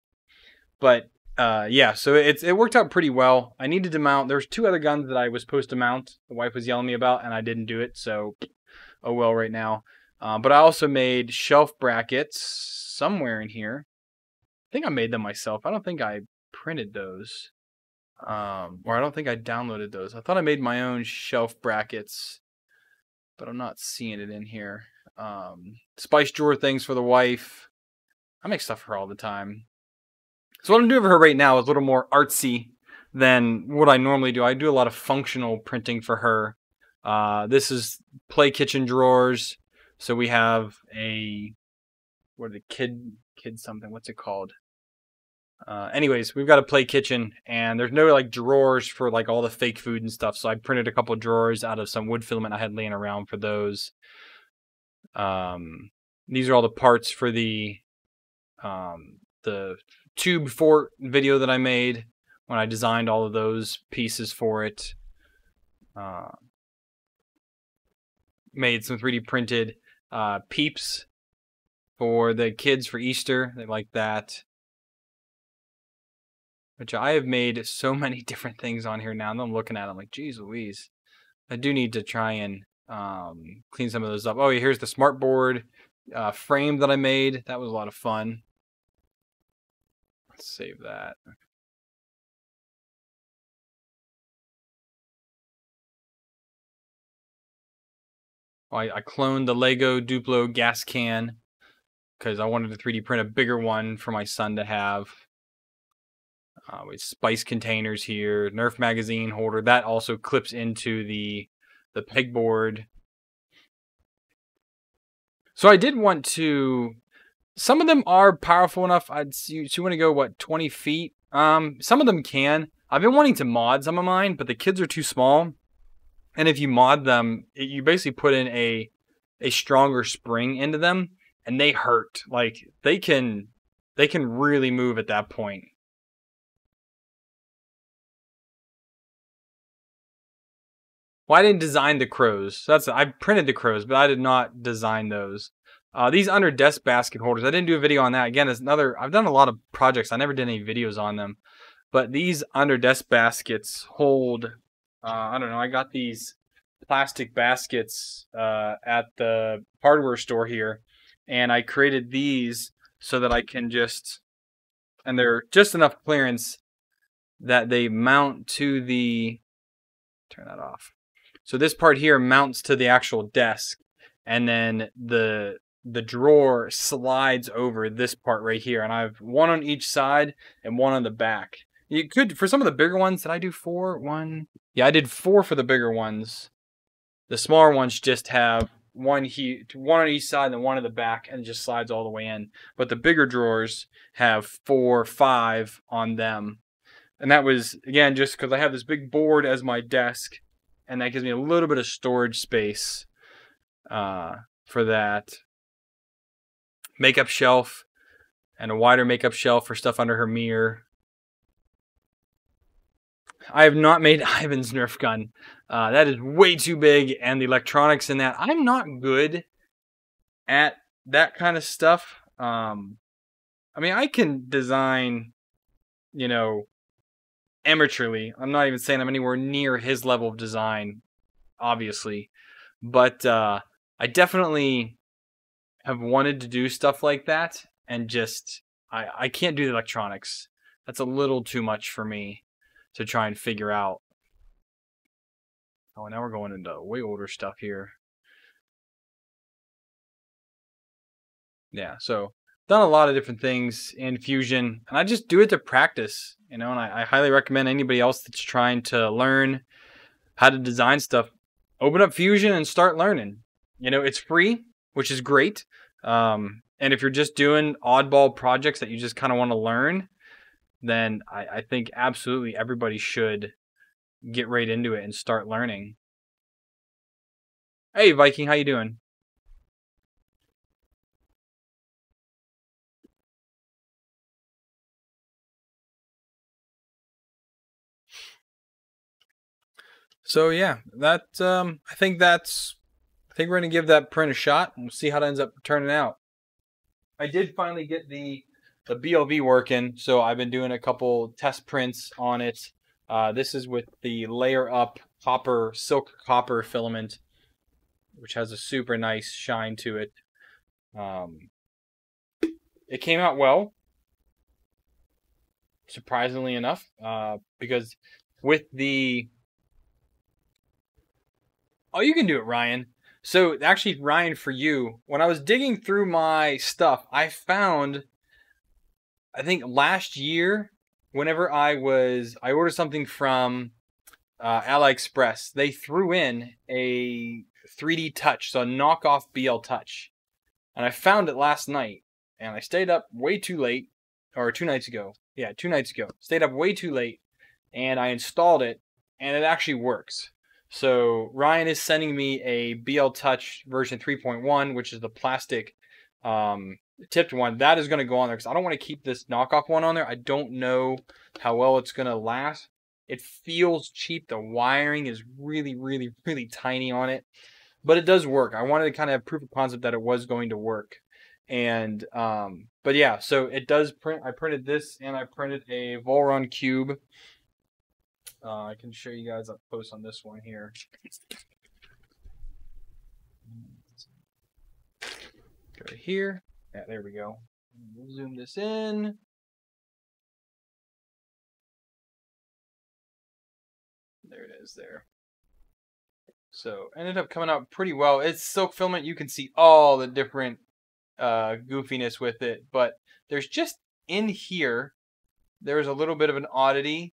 But uh, yeah, so it's it worked out pretty well. I needed to mount. There's two other guns that I was supposed to mount. The wife was yelling me about, and I didn't do it. So oh well, right now. Um, but I also made shelf brackets somewhere in here. I think I made them myself. I don't think I printed those. Um, or I don't think I downloaded those. I thought I made my own shelf brackets, but I'm not seeing it in here. Um, spice drawer things for the wife. I make stuff for her all the time. So what I'm doing for her right now is a little more artsy than what I normally do. I do a lot of functional printing for her. Uh, this is play kitchen drawers. So we have a what are the kid kid something? What's it called? Uh, anyways, we've got a play kitchen, and there's no like drawers for like all the fake food and stuff. So I printed a couple drawers out of some wood filament I had laying around for those. Um, these are all the parts for the um, the tube fort video that I made when I designed all of those pieces for it. Uh, made some 3D printed uh, peeps for the kids for Easter. They like that which I have made so many different things on here now. And I'm looking at them like, geez Louise. I do need to try and um, clean some of those up. Oh, here's the smart board uh, frame that I made. That was a lot of fun. Let's save that. I, I cloned the Lego Duplo gas can because I wanted to 3D print a bigger one for my son to have. Uh, with spice containers here, Nerf magazine holder that also clips into the the pegboard. So I did want to. Some of them are powerful enough. I'd you, you want to go what 20 feet. Um, some of them can. I've been wanting to mod some of mine, but the kids are too small. And if you mod them, it, you basically put in a a stronger spring into them, and they hurt. Like they can they can really move at that point. Well, I didn't design the crows. That's I printed the crows, but I did not design those. Uh, these under desk basket holders, I didn't do a video on that. Again, it's another. I've done a lot of projects. I never did any videos on them, but these under desk baskets hold. Uh, I don't know. I got these plastic baskets uh, at the hardware store here, and I created these so that I can just, and they're just enough clearance that they mount to the. Turn that off so this part here mounts to the actual desk and then the the drawer slides over this part right here and I have one on each side and one on the back. You could for some of the bigger ones, did I do four? One yeah, I did four for the bigger ones. The smaller ones just have one he one on each side and then one in the back, and it just slides all the way in. But the bigger drawers have four, five on them, and that was again just because I have this big board as my desk, and that gives me a little bit of storage space uh, for that. Makeup shelf and a wider makeup shelf for stuff under her mirror. I have not made Ivan's Nerf gun. Uh, that is way too big, and the electronics in that. I'm not good at that kind of stuff. Um, I mean, I can design, you know, amateurly. I'm not even saying I'm anywhere near his level of design, obviously, but uh, I definitely have wanted to do stuff like that, and just I I can't do the electronics. That's a little too much for me to try and figure out. Oh, now we're going into way older stuff here. Yeah, so done a lot of different things in Fusion, and I just do it to practice, you know. And I, I highly recommend anybody else that's trying to learn how to design stuff, open up Fusion and start learning. You know, it's free, which is great. Um, and if you're just doing oddball projects that you just kind of want to learn, then I, I think absolutely everybody should get right into it and start learning. Hey Viking, how you doing? So yeah, that um, I think that's I think we're gonna give that print a shot and we'll see how it ends up turning out. I did finally get the the BLV working, so I've been doing a couple test prints on it. Uh, this is with the layer up copper silk copper filament, which has a super nice shine to it. Um, it came out well, surprisingly enough, uh, because with the oh, you can do it, Ryan. So actually, Ryan, for you, when I was digging through my stuff, I found I think last year, whenever I was, I ordered something from uh, AliExpress. They threw in a 3D Touch, so a knockoff BL Touch, and I found it last night. And I stayed up way too late, or two nights ago. Yeah, two nights ago. Stayed up way too late, and I installed it, and it actually works. So Ryan is sending me a BL Touch version 3.1, which is the plastic um, tipped one, that is going to go on there because I don't want to keep this knockoff one on there. I don't know how well it's going to last. It feels cheap. The wiring is really, really, really tiny on it, but it does work. I wanted to kind of have proof of concept that it was going to work. And, um, but yeah, so it does print. I printed this and I printed a Voron cube. Uh, I can show you guys up close on this one here. Go here. Yeah, there we go. We'll zoom this in. There it is there. So ended up coming out pretty well. It's silk filament. You can see all the different uh, goofiness with it, but there's just in here, there's a little bit of an oddity.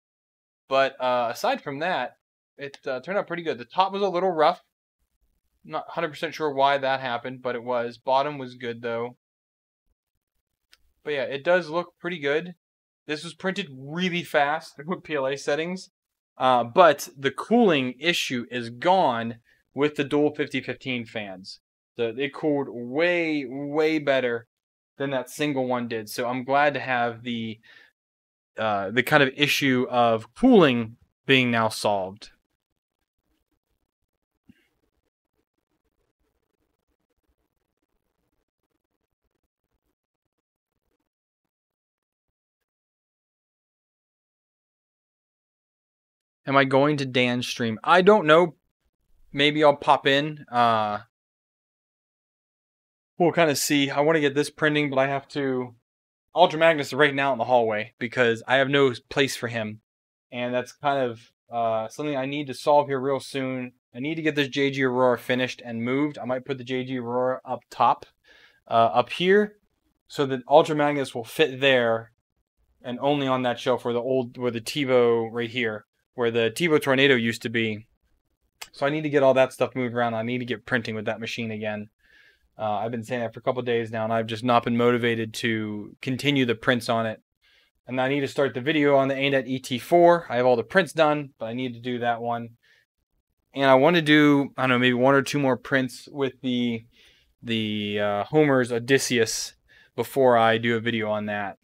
But uh, aside from that, it uh, turned out pretty good. The top was a little rough. Not 100% sure why that happened, but it was. Bottom was good though. But yeah, it does look pretty good. This was printed really fast with PLA settings. Uh, but the cooling issue is gone with the dual 5015 fans. The, it cooled way, way better than that single one did. So I'm glad to have the uh, the kind of issue of cooling being now solved. Am I going to Dan's stream? I don't know. Maybe I'll pop in. Uh, we'll kind of see. I want to get this printing, but I have to. Ultra Magnus is right now in the hallway because I have no place for him, and that's kind of uh, something I need to solve here real soon. I need to get this JG Aurora finished and moved. I might put the JG Aurora up top, uh, up here, so that Ultra Magnus will fit there, and only on that shelf where the old where the Tevo right here where the Tevo Tornado used to be. So I need to get all that stuff moved around. I need to get printing with that machine again. Uh, I've been saying that for a couple days now, and I've just not been motivated to continue the prints on it. And I need to start the video on the ANET ET4. I have all the prints done, but I need to do that one. And I want to do, I don't know, maybe one or two more prints with the the uh, Homer's Odysseus before I do a video on that.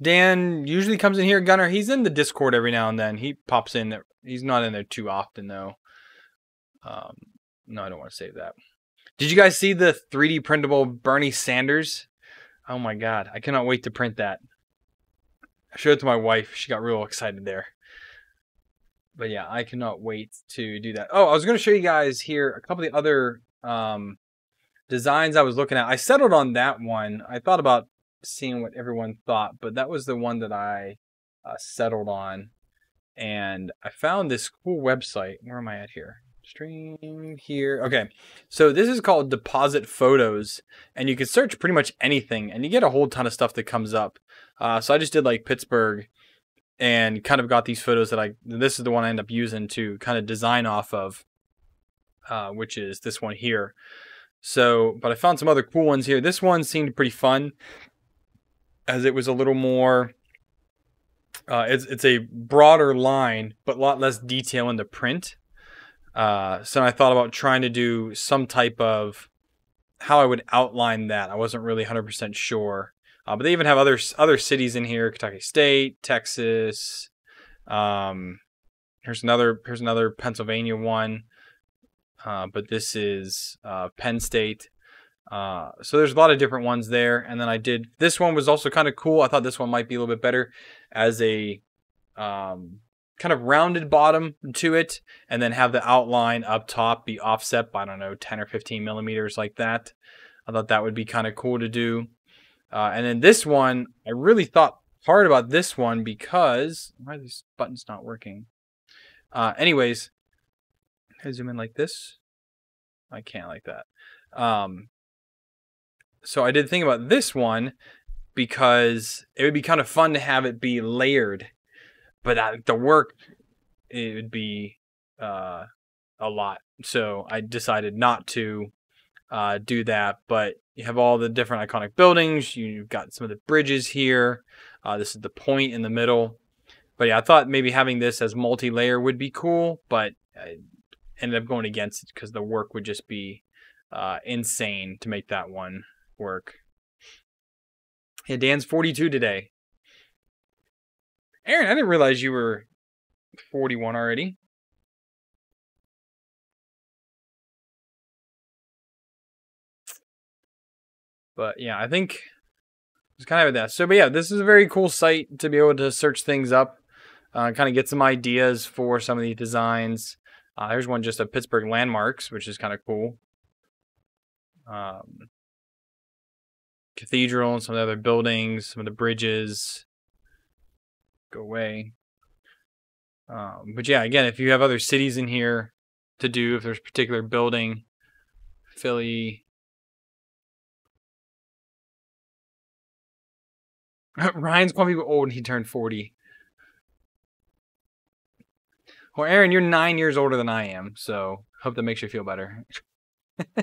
Dan usually comes in here, Gunner. He's in the Discord every now and then. He pops in there. He's not in there too often though. Um, no, I don't want to save that. Did you guys see the 3D printable Bernie Sanders? Oh my god, I cannot wait to print that. I showed it to my wife. She got real excited there. But yeah, I cannot wait to do that. Oh, I was going to show you guys here a couple of the other um, designs I was looking at. I settled on that one. I thought about seeing what everyone thought, but that was the one that I uh, settled on. And I found this cool website. Where am I at here? Stream here. Okay. So this is called Deposit Photos, and you can search pretty much anything, and you get a whole ton of stuff that comes up. Uh, so I just did like Pittsburgh and kind of got these photos that I, this is the one I end up using to kind of design off of, uh, which is this one here. So, but I found some other cool ones here. This one seemed pretty fun as it was a little more uh, it's it's a broader line, but a lot less detail in the print. Uh, so I thought about trying to do some type of how I would outline that. I wasn't really 100% sure, uh, but they even have other other cities in here: Kentucky State, Texas. Um, here's another here's another Pennsylvania one, uh, but this is uh, Penn State. Uh, so there's a lot of different ones there. And then I did, this one was also kind of cool. I thought this one might be a little bit better as a um, kind of rounded bottom to it. And then have the outline up top be offset by, I don't know, 10 or 15 millimeters like that. I thought that would be kind of cool to do. Uh, and then this one, I really thought hard about this one because, why are these buttons not working? Uh, anyways, I zoom in like this. I can't like that. Um, so I did think about this one because it would be kind of fun to have it be layered, but the work it would be uh, a lot. So I decided not to uh, do that. But you have all the different iconic buildings. You've got some of the bridges here. Uh, this is the point in the middle. But yeah, I thought maybe having this as multi-layer would be cool, but I ended up going against it because the work would just be uh, insane to make that one work. Yeah, Dan's 42 today. Aaron, I didn't realize you were 41 already. But yeah, I think it's kind of that. So, but yeah, this is a very cool site to be able to search things up, uh, kind of get some ideas for some of these designs. Uh, there's one just of Pittsburgh landmarks, which is kind of cool. Um, cathedral and some of the other buildings, some of the bridges go away. Um, but yeah, again, if you have other cities in here to do, if there's a particular building, Philly. Ryan's calling people old and he turned 40. Well, Aaron, you're nine years older than I am, so hope that makes you feel better.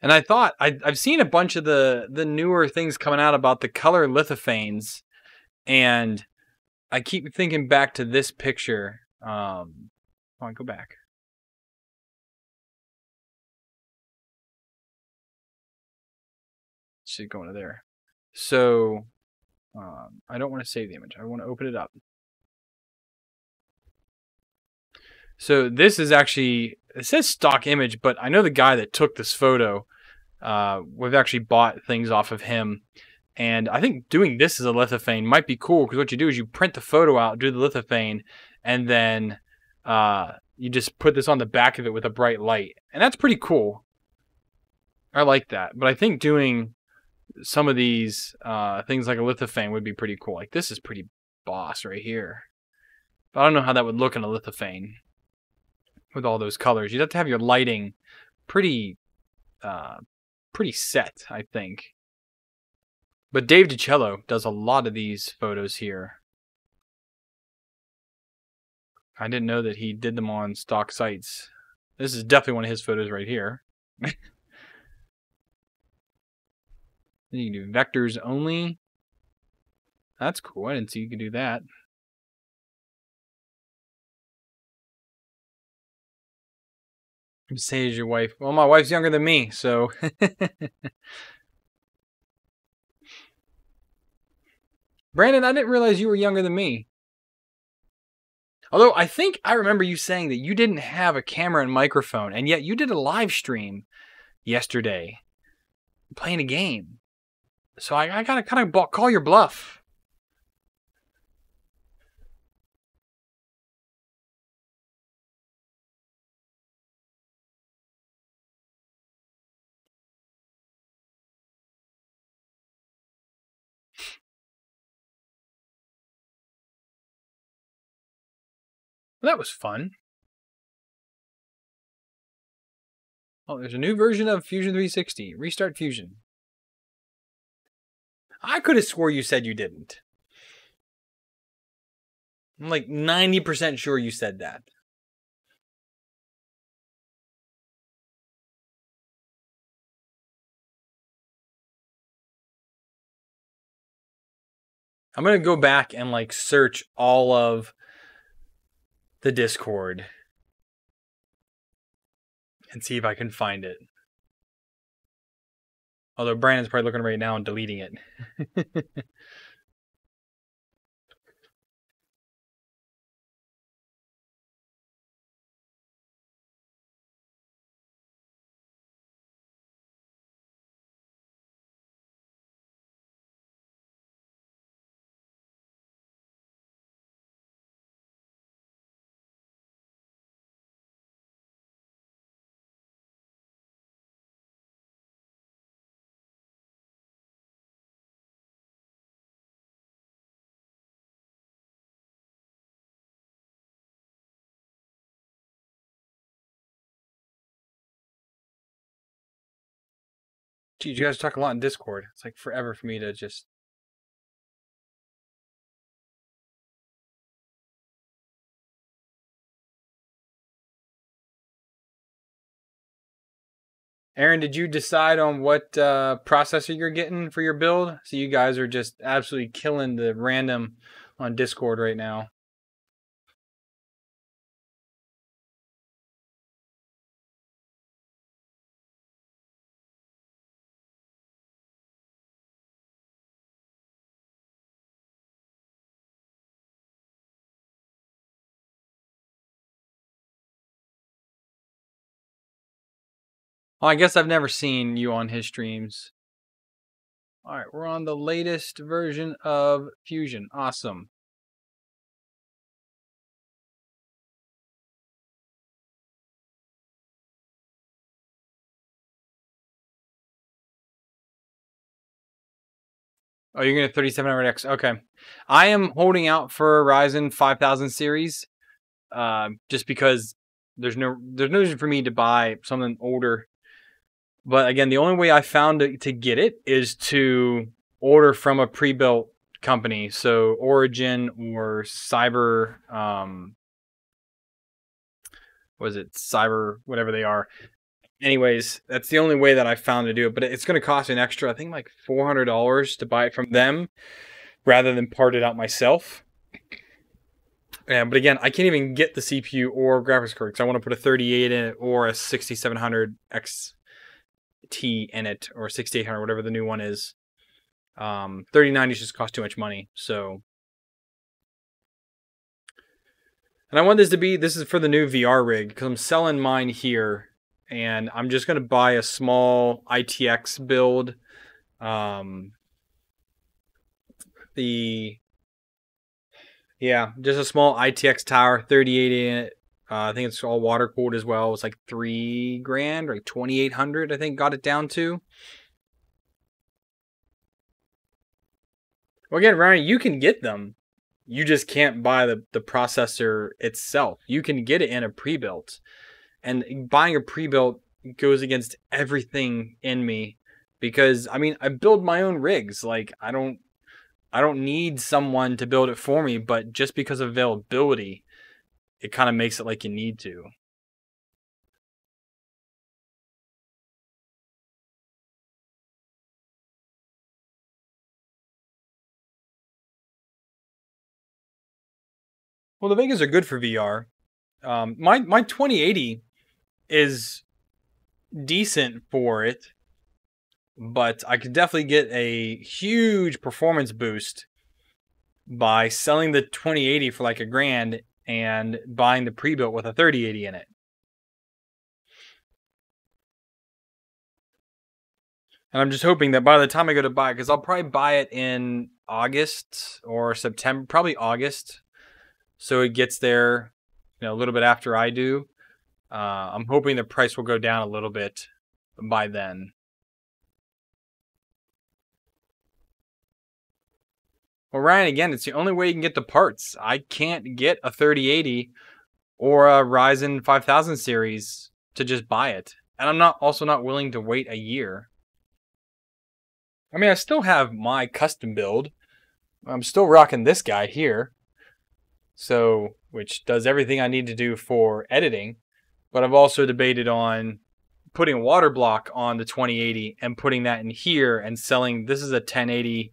And I thought I, have seen a bunch of the the newer things coming out about the color lithophanes, and I keep thinking back to this picture. Um, on, go back. See, going to there. So um, I don't want to save the image. I want to open it up. So this is actually it says stock image, but I know the guy that took this photo. Uh, we've actually bought things off of him, and I think doing this as a lithophane might be cool because what you do is you print the photo out, do the lithophane, and then uh, you just put this on the back of it with a bright light, and that's pretty cool. I like that, but I think doing some of these uh, things like a lithophane would be pretty cool. Like this is pretty boss right here. But I don't know how that would look in a lithophane. With all those colors. You'd have to have your lighting pretty uh pretty set, I think. But Dave DiCello does a lot of these photos here. I didn't know that he did them on stock sites. This is definitely one of his photos right here. you can do vectors only. That's cool. I didn't see you could do that. Say is your wife. Well, my wife's younger than me, so. Brandon, I didn't realize you were younger than me. Although I think I remember you saying that you didn't have a camera and microphone, and yet you did a live stream yesterday playing a game. So I, I gotta kind of call your bluff. Well, that was fun. Oh, there's a new version of Fusion 360. Restart Fusion. I could have swore you said you didn't. I'm like 90% sure you said that. I'm going to go back and like search all of the Discord and see if I can find it. Although Brandon's probably looking right now and deleting it. Geez, you guys talk a lot in Discord. It's like forever for me to just. Aaron, did you decide on what uh, processor you're getting for your build? So you guys are just absolutely killing the random on Discord right now. Well, I guess I've never seen you on his streams. All right, we're on the latest version of Fusion. Awesome. Oh, you're going to 3700X. Okay. I am holding out for Ryzen 5000 series uh, just because there's no there's no reason for me to buy something older but again, the only way I found to, to get it is to order from a pre-built company, so Origin or Cyber. Um, was it Cyber? Whatever they are. Anyways, that's the only way that I found to do it. But it's going to cost an extra, I think, like four hundred dollars to buy it from them, rather than part it out myself. And but again, I can't even get the CPU or graphics card because I want to put a 38 in it or a 6700X T in it or 6800, whatever the new one is. Um, 3090 just cost too much money. So, and I want this to be this is for the new VR rig because I'm selling mine here, and I'm just gonna buy a small ITX build. Um, the yeah, just a small ITX tower, 38 in it, uh, I think it's all water cooled as well. It's like three grand, like twenty eight hundred. I think got it down to. Well, again, Ryan, you can get them. you just can't buy the, the processor itself. You can get it in a pre built. And buying a pre built goes against everything in me because I mean I build my own rigs. Like I don't I don't need someone to build it for me, but just because of availability, it kind of makes it like you need to. Well, the Vegas are good for VR. Um, my my 2080 is decent for it, but I could definitely get a huge performance boost by selling the 2080 for like a grand and buying the pre-built with a 3080 in it. And I'm just hoping that by the time I go to buy it, because I'll probably buy it in August or September, probably August. So it gets there, you know, a little bit after I do. Uh, I'm hoping the price will go down a little bit by then. Well, Ryan, again, it's the only way you can get the parts. I can't get a 3080 or a Ryzen 5000 series to just buy it. And I'm not also not willing to wait a year. I mean, I still have my custom build. I'm still rocking this guy here. So, which does everything I need to do for editing. But I've also debated on putting a water block on the 2080 and putting that in here and selling. This is a 1080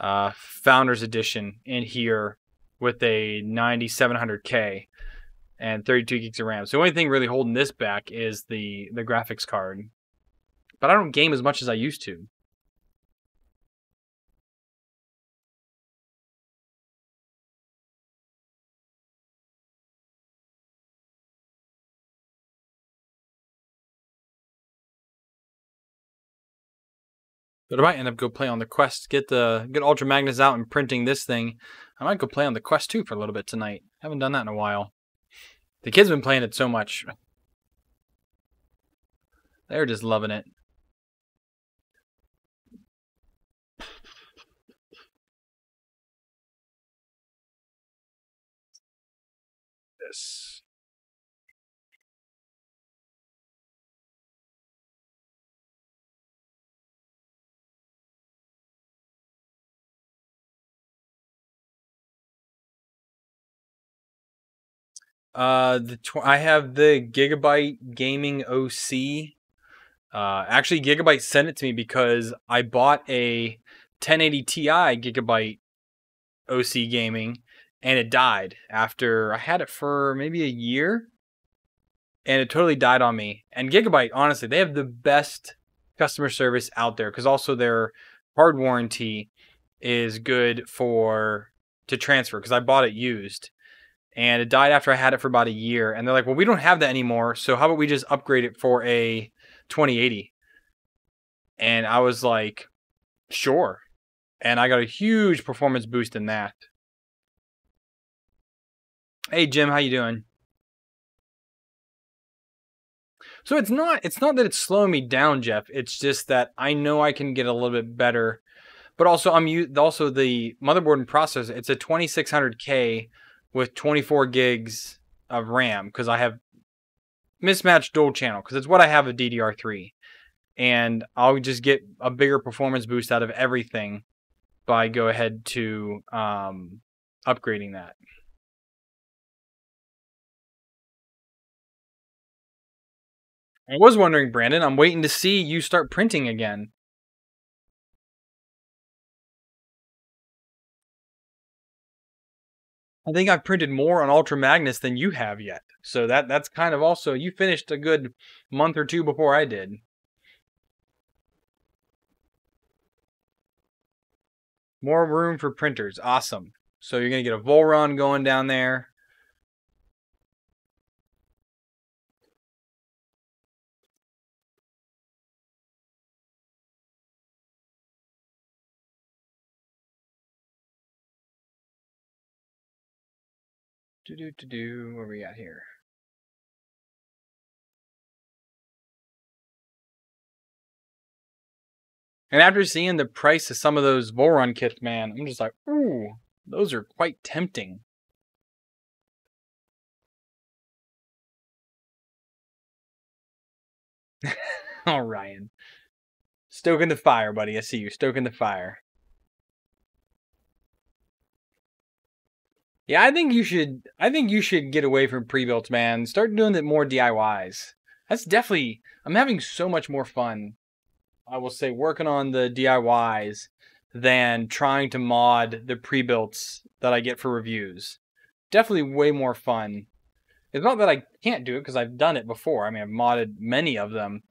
uh, Founders Edition in here with a 9700K and 32 gigs of RAM. So the only thing really holding this back is the the graphics card. But I don't game as much as I used to. But I might end up go play on the Quest, get the get Ultra Magnus out and printing this thing. I might go play on the Quest 2 for a little bit tonight. Haven't done that in a while. The kids been playing it so much. They're just loving it. This. Uh, the tw- I have the Gigabyte Gaming OC. Uh, actually, Gigabyte sent it to me because I bought a 1080 Ti Gigabyte OC Gaming, and it died after I had it for maybe a year, and it totally died on me. And Gigabyte, honestly, they have the best customer service out there because also their hard warranty is good for to transfer because I bought it used and it died after I had it for about a year. And they're like, well, we don't have that anymore. So how about we just upgrade it for a 2080? And I was like, sure. And I got a huge performance boost in that. Hey Jim, how you doing? So it's not it's not that it's slowing me down, Jeff. It's just that I know I can get a little bit better. But also I'm also the motherboard and processor. It's a 2600K with 24 gigs of RAM because I have mismatched dual channel because it's what I have of DDR3. And I'll just get a bigger performance boost out of everything by go ahead to um, upgrading that. I was wondering, Brandon, I'm waiting to see you start printing again. I think I've printed more on Ultra Magnus than you have yet. So that that's kind of also you finished a good month or two before I did. More room for printers. Awesome. So you're going to get a Voron going down there. Do do do do. Where we at here? And after seeing the price of some of those Voron kits, man, I'm just like, ooh, Those are quite tempting. oh, Ryan. Stoking the fire, buddy. I see you. Stoking the fire. Yeah, I think you should. I think you should get away from pre-built, man. Start doing it more DIYs. That's definitely. I'm having so much more fun. I will say working on the DIYs than trying to mod the pre-builts that I get for reviews. Definitely way more fun. It's not that I can't do it because I've done it before. I mean, I've modded many of them,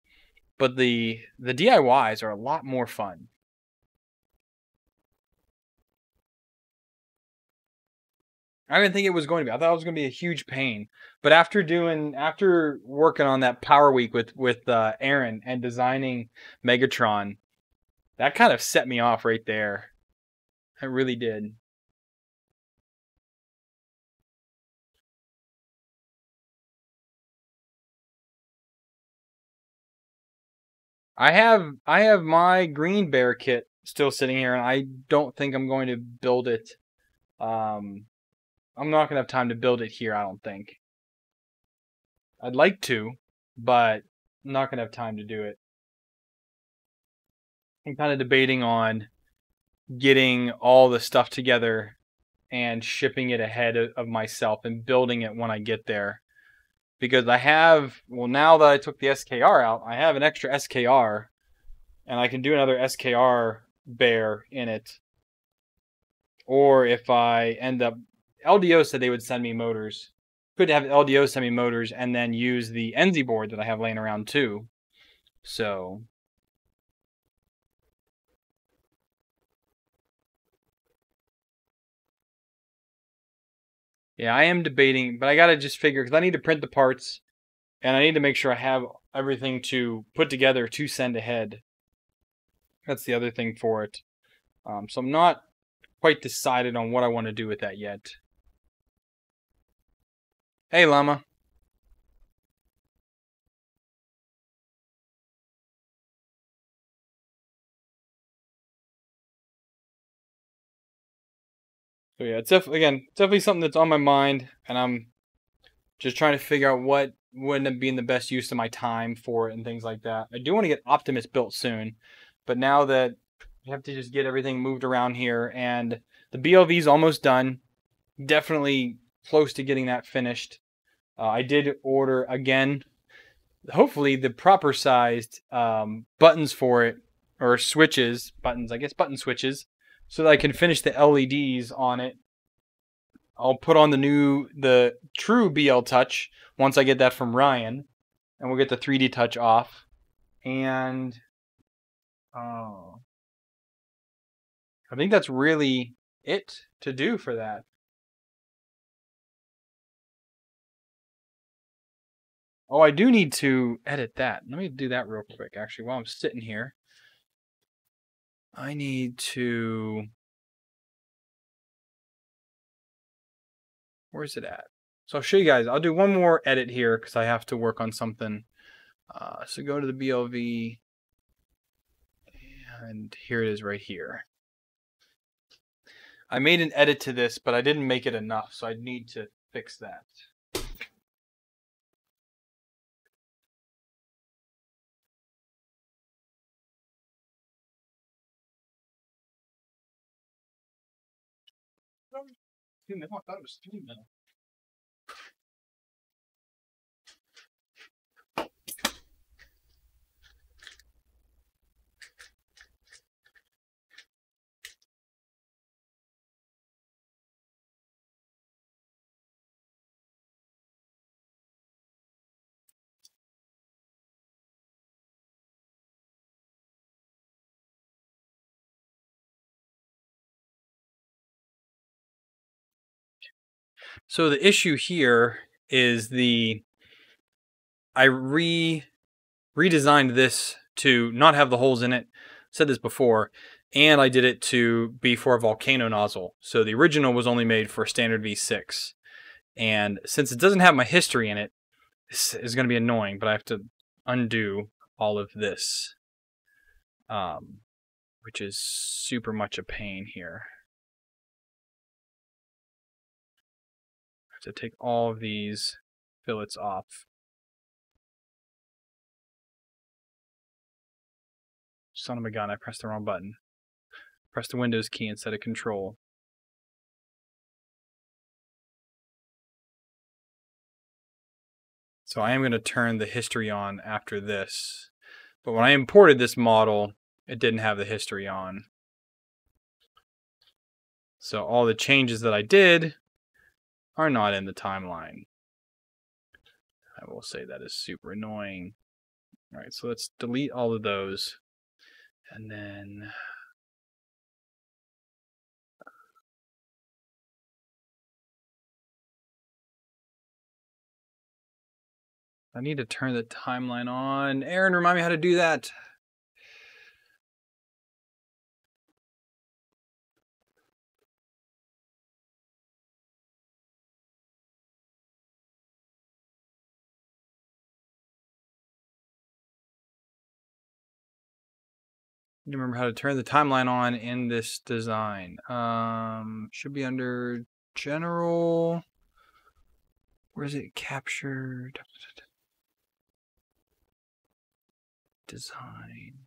but the the DIYs are a lot more fun. I didn't think it was going to be. I thought it was going to be a huge pain. But after doing, after working on that Power Week with with uh, Aaron and designing Megatron, that kind of set me off right there. It really did. I have I have my green bear kit still sitting here, and I don't think I'm going to build it. Um, I'm not gonna have time to build it here. I don't think. I'd like to, but I'm not gonna have time to do it. I'm kind of debating on getting all the stuff together and shipping it ahead of myself and building it when I get there. Because I have, well, now that I took the SKR out, I have an extra SKR and I can do another SKR bear in it. Or if I end up, LDO said they would send me motors. Could have LDO send me motors and then use the Einsy board that I have laying around too. So Yeah, I am debating, but I gotta just figure because I need to print the parts, and I need to make sure I have everything to put together to send ahead. That's the other thing for it. Um, so I'm not quite decided on what I want to do with that yet. Hey, Llama. So yeah, it's def- again definitely something that's on my mind, and I'm just trying to figure out what would end up being the best use of my time for it and things like that. I do want to get Optimus built soon, but now that I have to just get everything moved around here, and the BLV is almost done, definitely close to getting that finished. Uh, I did order again, hopefully the proper sized um, buttons for it or switches, buttons, I guess button switches so that I can finish the LEDs on it. I'll put on the new, the true BL Touch once I get that from Ryan, and we'll get the 3D Touch off. And oh, I think that's really it to do for that. Oh, I do need to edit that. Let me do that real quick, actually, while I'm sitting here. I need to. Where's it at? So I'll show you guys. I'll do one more edit here because I have to work on something. Uh, so go to the BLV. And here it is right here. I made an edit to this, but I didn't make it enough, so I need to fix that. I thought it was three So the issue here is the I re redesigned this to not have the holes in it. Said this before, and I did it to be for a volcano nozzle. So the original was only made for standard V6. And since it doesn't have my history in it, this is going to be annoying, but I have to undo all of this, um, which is super much a pain here. To take all of these fillets off. Son of a gun, I pressed the wrong button. Press the Windows key instead of Control. So I am going to turn the history on after this. But when I imported this model, it didn't have the history on. So all the changes that I did are not in the timeline. I will say that is super annoying. All right, so let's delete all of those. And then I need to turn the timeline on. Aaron, remind me how to do that. You remember how to turn the timeline on in this design. Um, should be under general. Where is it captured? Design.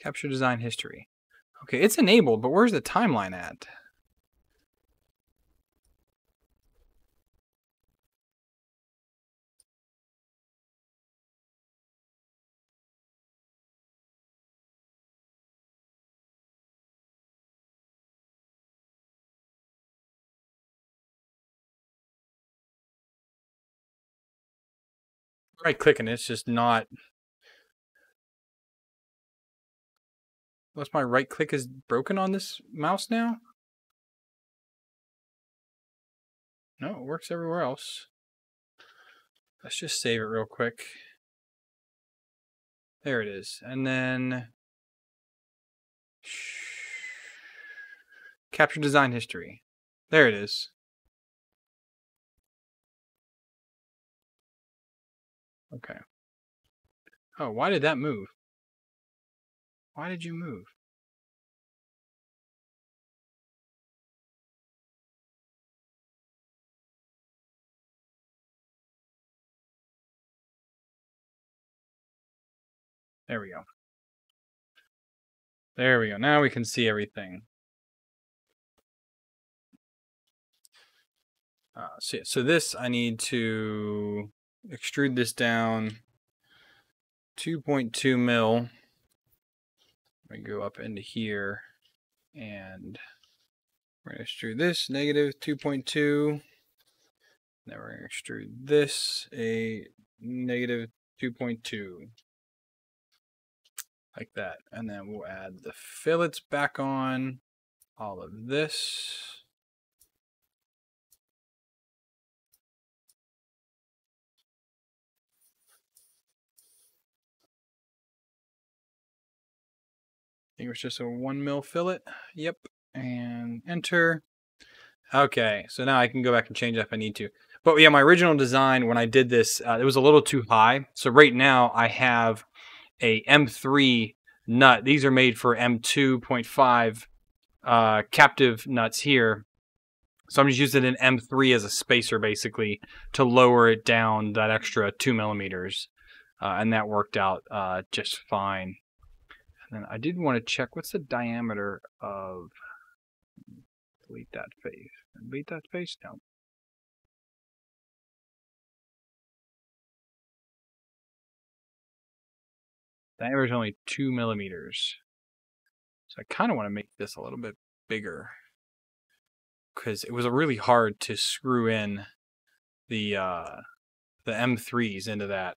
Capture design history. Okay, it's enabled, but where's the timeline at? Right clicking it's just not unless my right click is broken on this mouse now? No it works everywhere else. Let's just save it real quick. There it is and then capture design history. There it is Okay. Oh, why did that move? Why did you move? There we go. There we go. Now we can see everything. Uh, so, so this I need to extrude this down 2.2 mil. I go up into here and we're going to extrude this negative 2.2. Now we're going to extrude this a negative 2.2 like that. And then we'll add the fillets back on all of this. Think it was just a one mil fillet. Yep. And enter. Okay, so now I can go back and change if I need to. But yeah, my original design when I did this, uh, it was a little too high. So right now I have a M3 nut. These are made for M2.5 uh, captive nuts here. So I'm just using an M3 as a spacer basically to lower it down that extra two millimeters. Uh, and that worked out uh, just fine. And I did want to check what's the diameter of delete that face. Delete that face now. Diameter is only two millimeters. So I kind of want to make this a little bit bigger because it was really hard to screw in the uh, the M3s into that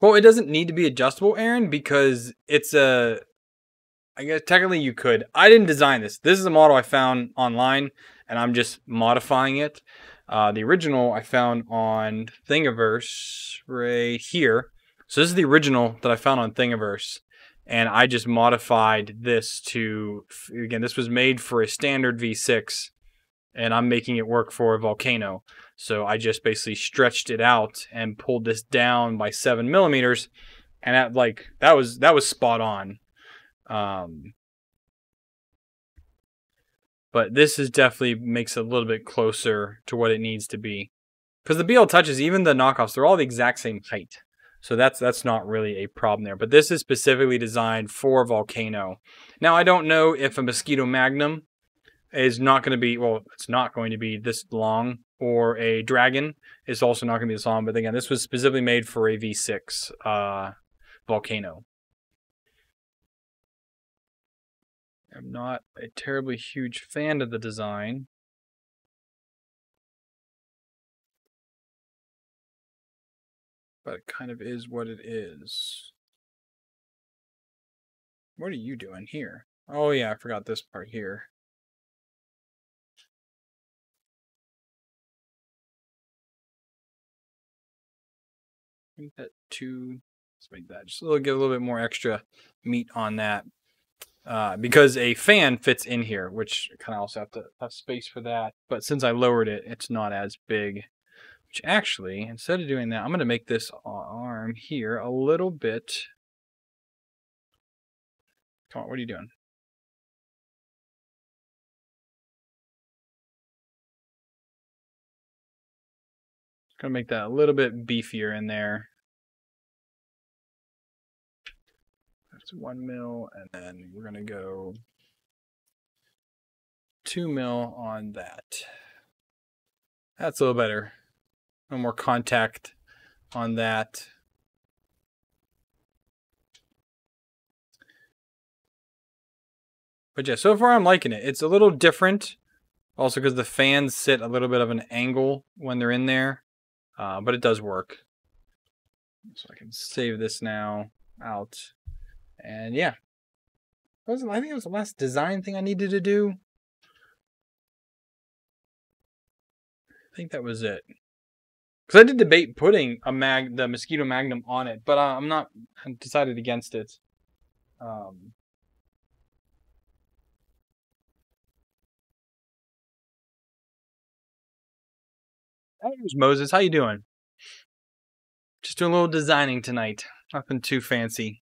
Well, it doesn't need to be adjustable, Aaron, because it's a. I guess technically you could. I didn't design this. This is a model I found online, and I'm just modifying it. Uh, the original I found on Thingiverse right here. So this is the original that I found on Thingiverse, and I just modified this to again. This was made for a standard V6, and I'm making it work for a Volcano. So I just basically stretched it out and pulled this down by seven millimeters, and that like that was that was spot on. Um, but this is definitely makes it a little bit closer to what it needs to be. Because the BL touches, even the knockoffs, they're all the exact same height. So that's that's not really a problem there. But this is specifically designed for Volcano. Now I don't know if a Mosquito Magnum is not going to be well, it's not going to be this long, or a Dragon is also not going to be this long. But again, this was specifically made for a V6 uh, Volcano. I'm not a terribly huge fan of the design. But it kind of is what it is. What are you doing here? Oh yeah, I forgot this part here. Make that two. Let's make that just a little, get a little bit more extra meat on that. Uh, because a fan fits in here, which kind of also have to have space for that. But since I lowered it, it's not as big. Which actually, instead of doing that, I'm going to make this arm here a little bit. Come on, what are you doing? Gonna make that a little bit beefier in there. One mil, and then we're gonna go two mil on that. That's a little better. No more contact on that. But yeah, so far I'm liking it. It's a little different. Also because the fans sit a little bit of an angle when they're in there. Uh, but it does work. So I can save this now out. And yeah. Was, I think it was the last design thing I needed to do. I think that was it. Because I did debate putting a mag, the mosquito magnum on it, but uh, I'm not I decided against it. Um, Moses. How you doing? Just doing a little designing tonight. Nothing too fancy.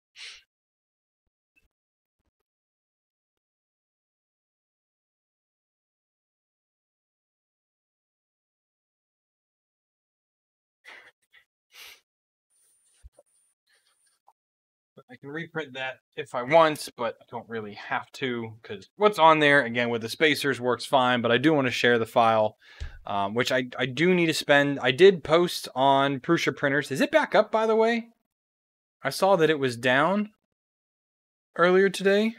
I can reprint that if I want, but I don't really have to because what's on there, again, with the spacers works fine, but I do want to share the file, um, which I, I do need to spend. I did post on Prusa printers. Is it back up, by the way? I saw that it was down earlier today.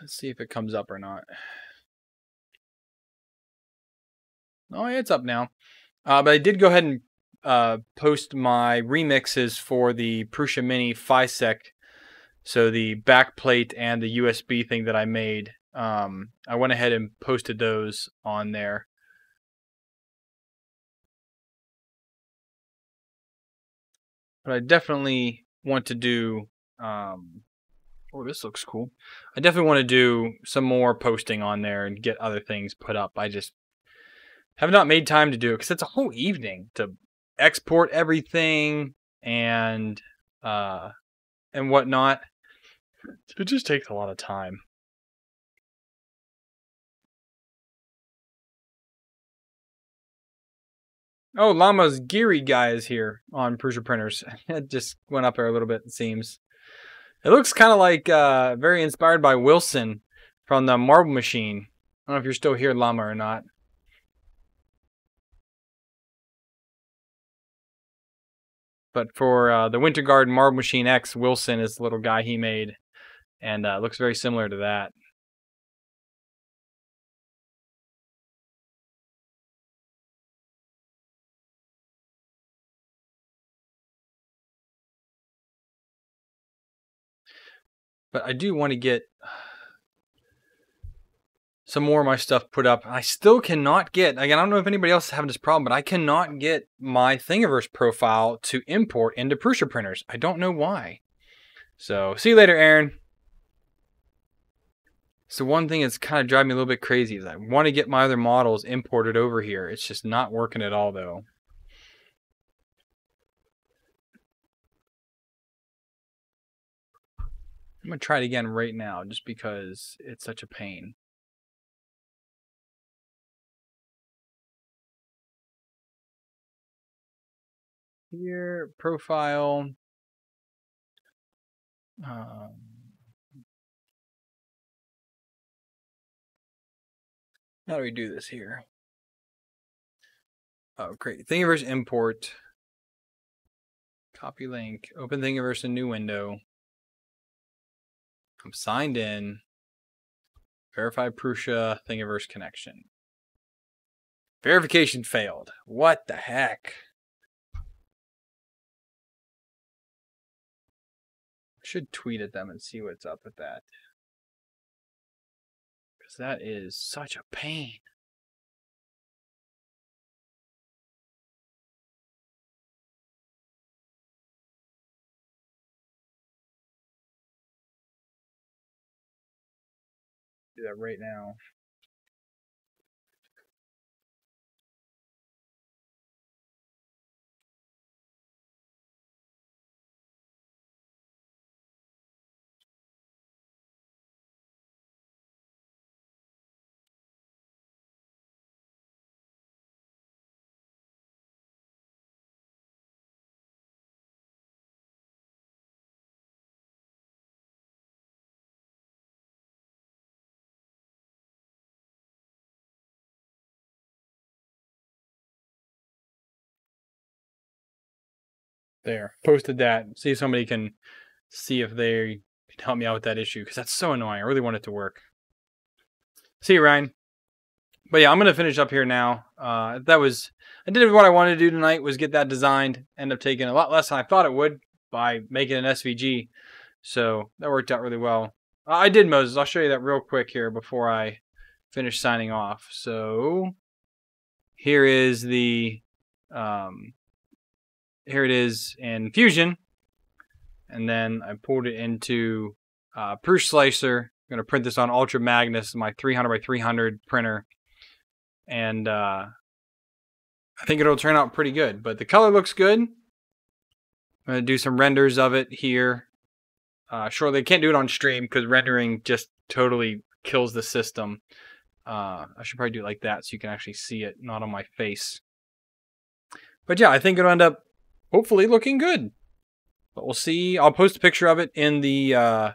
Let's see if it comes up or not. Oh, it's up now. Uh, but I did go ahead and uh, post my remixes for the Prusa Mini FiSec. So the backplate and the USB thing that I made, um, I went ahead and posted those on there. But I definitely want to do. Um, oh, this looks cool. I definitely want to do some more posting on there and get other things put up. I just have not made time to do it because it's a whole evening to export everything and uh, and whatnot. It just takes a lot of time. Oh, Llama's Geary guy is here on Prusa Printers. It just went up there a little bit, it seems. It looks kind of like uh, very inspired by Wilson from the Marble Machine. I don't know if you're still here, Llama, or not. But for uh, the Wintergatan Marble Machine X, Wilson is the little guy he made, and uh, looks very similar to that. But I do want to get some more of my stuff put up. I still cannot get, again, I don't know if anybody else is having this problem, but I cannot get my Thingiverse profile to import into Prusa printers. I don't know why. So, see you later, Aaron. So one thing that's kind of driving me a little bit crazy is I want to get my other models imported over here. It's just not working at all, though. I'm going to try it again right now just because it's such a pain. Here, profile. Um, how do we do this here? Oh, great. Thingiverse import. Copy link. Open Thingiverse in new window. I'm signed in. Verify Prusa Thingiverse connection. Verification failed. What the heck? Should tweet at them and see what's up with that. Because that is such a pain. Do that right now. There, posted that. See if somebody can see if they can help me out with that issue because that's so annoying. I really want it to work. See you, Ryan. But yeah, I'm gonna finish up here now. Uh, that was I did what I wanted to do tonight was get that designed. End up taking a lot less than I thought it would by making an SVG. So that worked out really well. I did Moses. I'll show you that real quick here before I finish signing off. So here is the um, here it is in Fusion. And then I pulled it into uh, Prusa Slicer. I'm going to print this on Ultra Magnus, my 300 by 300 printer. And uh, I think it'll turn out pretty good. But the color looks good. I'm going to do some renders of it here. Uh, shortly, I can't do it on stream because rendering just totally kills the system. Uh, I should probably do it like that so you can actually see it, not on my face. But yeah, I think it'll end up hopefully looking good. But we'll see. I'll post a picture of it in the uh,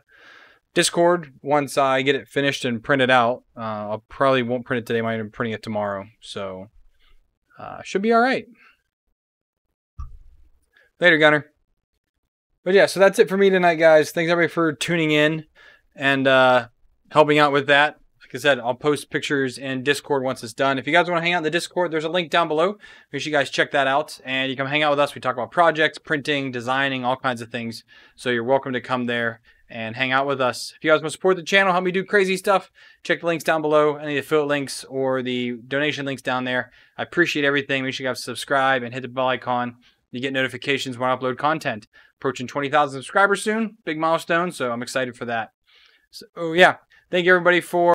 Discord once I get it finished and printed out. Uh, I'll probably won't print it today. I might be printing it tomorrow. So uh, should be all right. Later, Gunner. But yeah, so that's it for me tonight, guys. Thanks everybody for tuning in and uh, helping out with that. Like I said, I'll post pictures in Discord once it's done. If you guys want to hang out in the Discord, there's a link down below. Make sure you guys check that out. And you come hang out with us. We talk about projects, printing, designing, all kinds of things. So you're welcome to come there and hang out with us. If you guys want to support the channel, help me do crazy stuff, check the links down below, any of the affiliate links or the donation links down there. I appreciate everything. Make sure you guys subscribe and hit the bell icon. You get notifications when I upload content. Approaching 20,000 subscribers soon. Big milestone, so I'm excited for that. So, oh, yeah. Thank you, everybody, for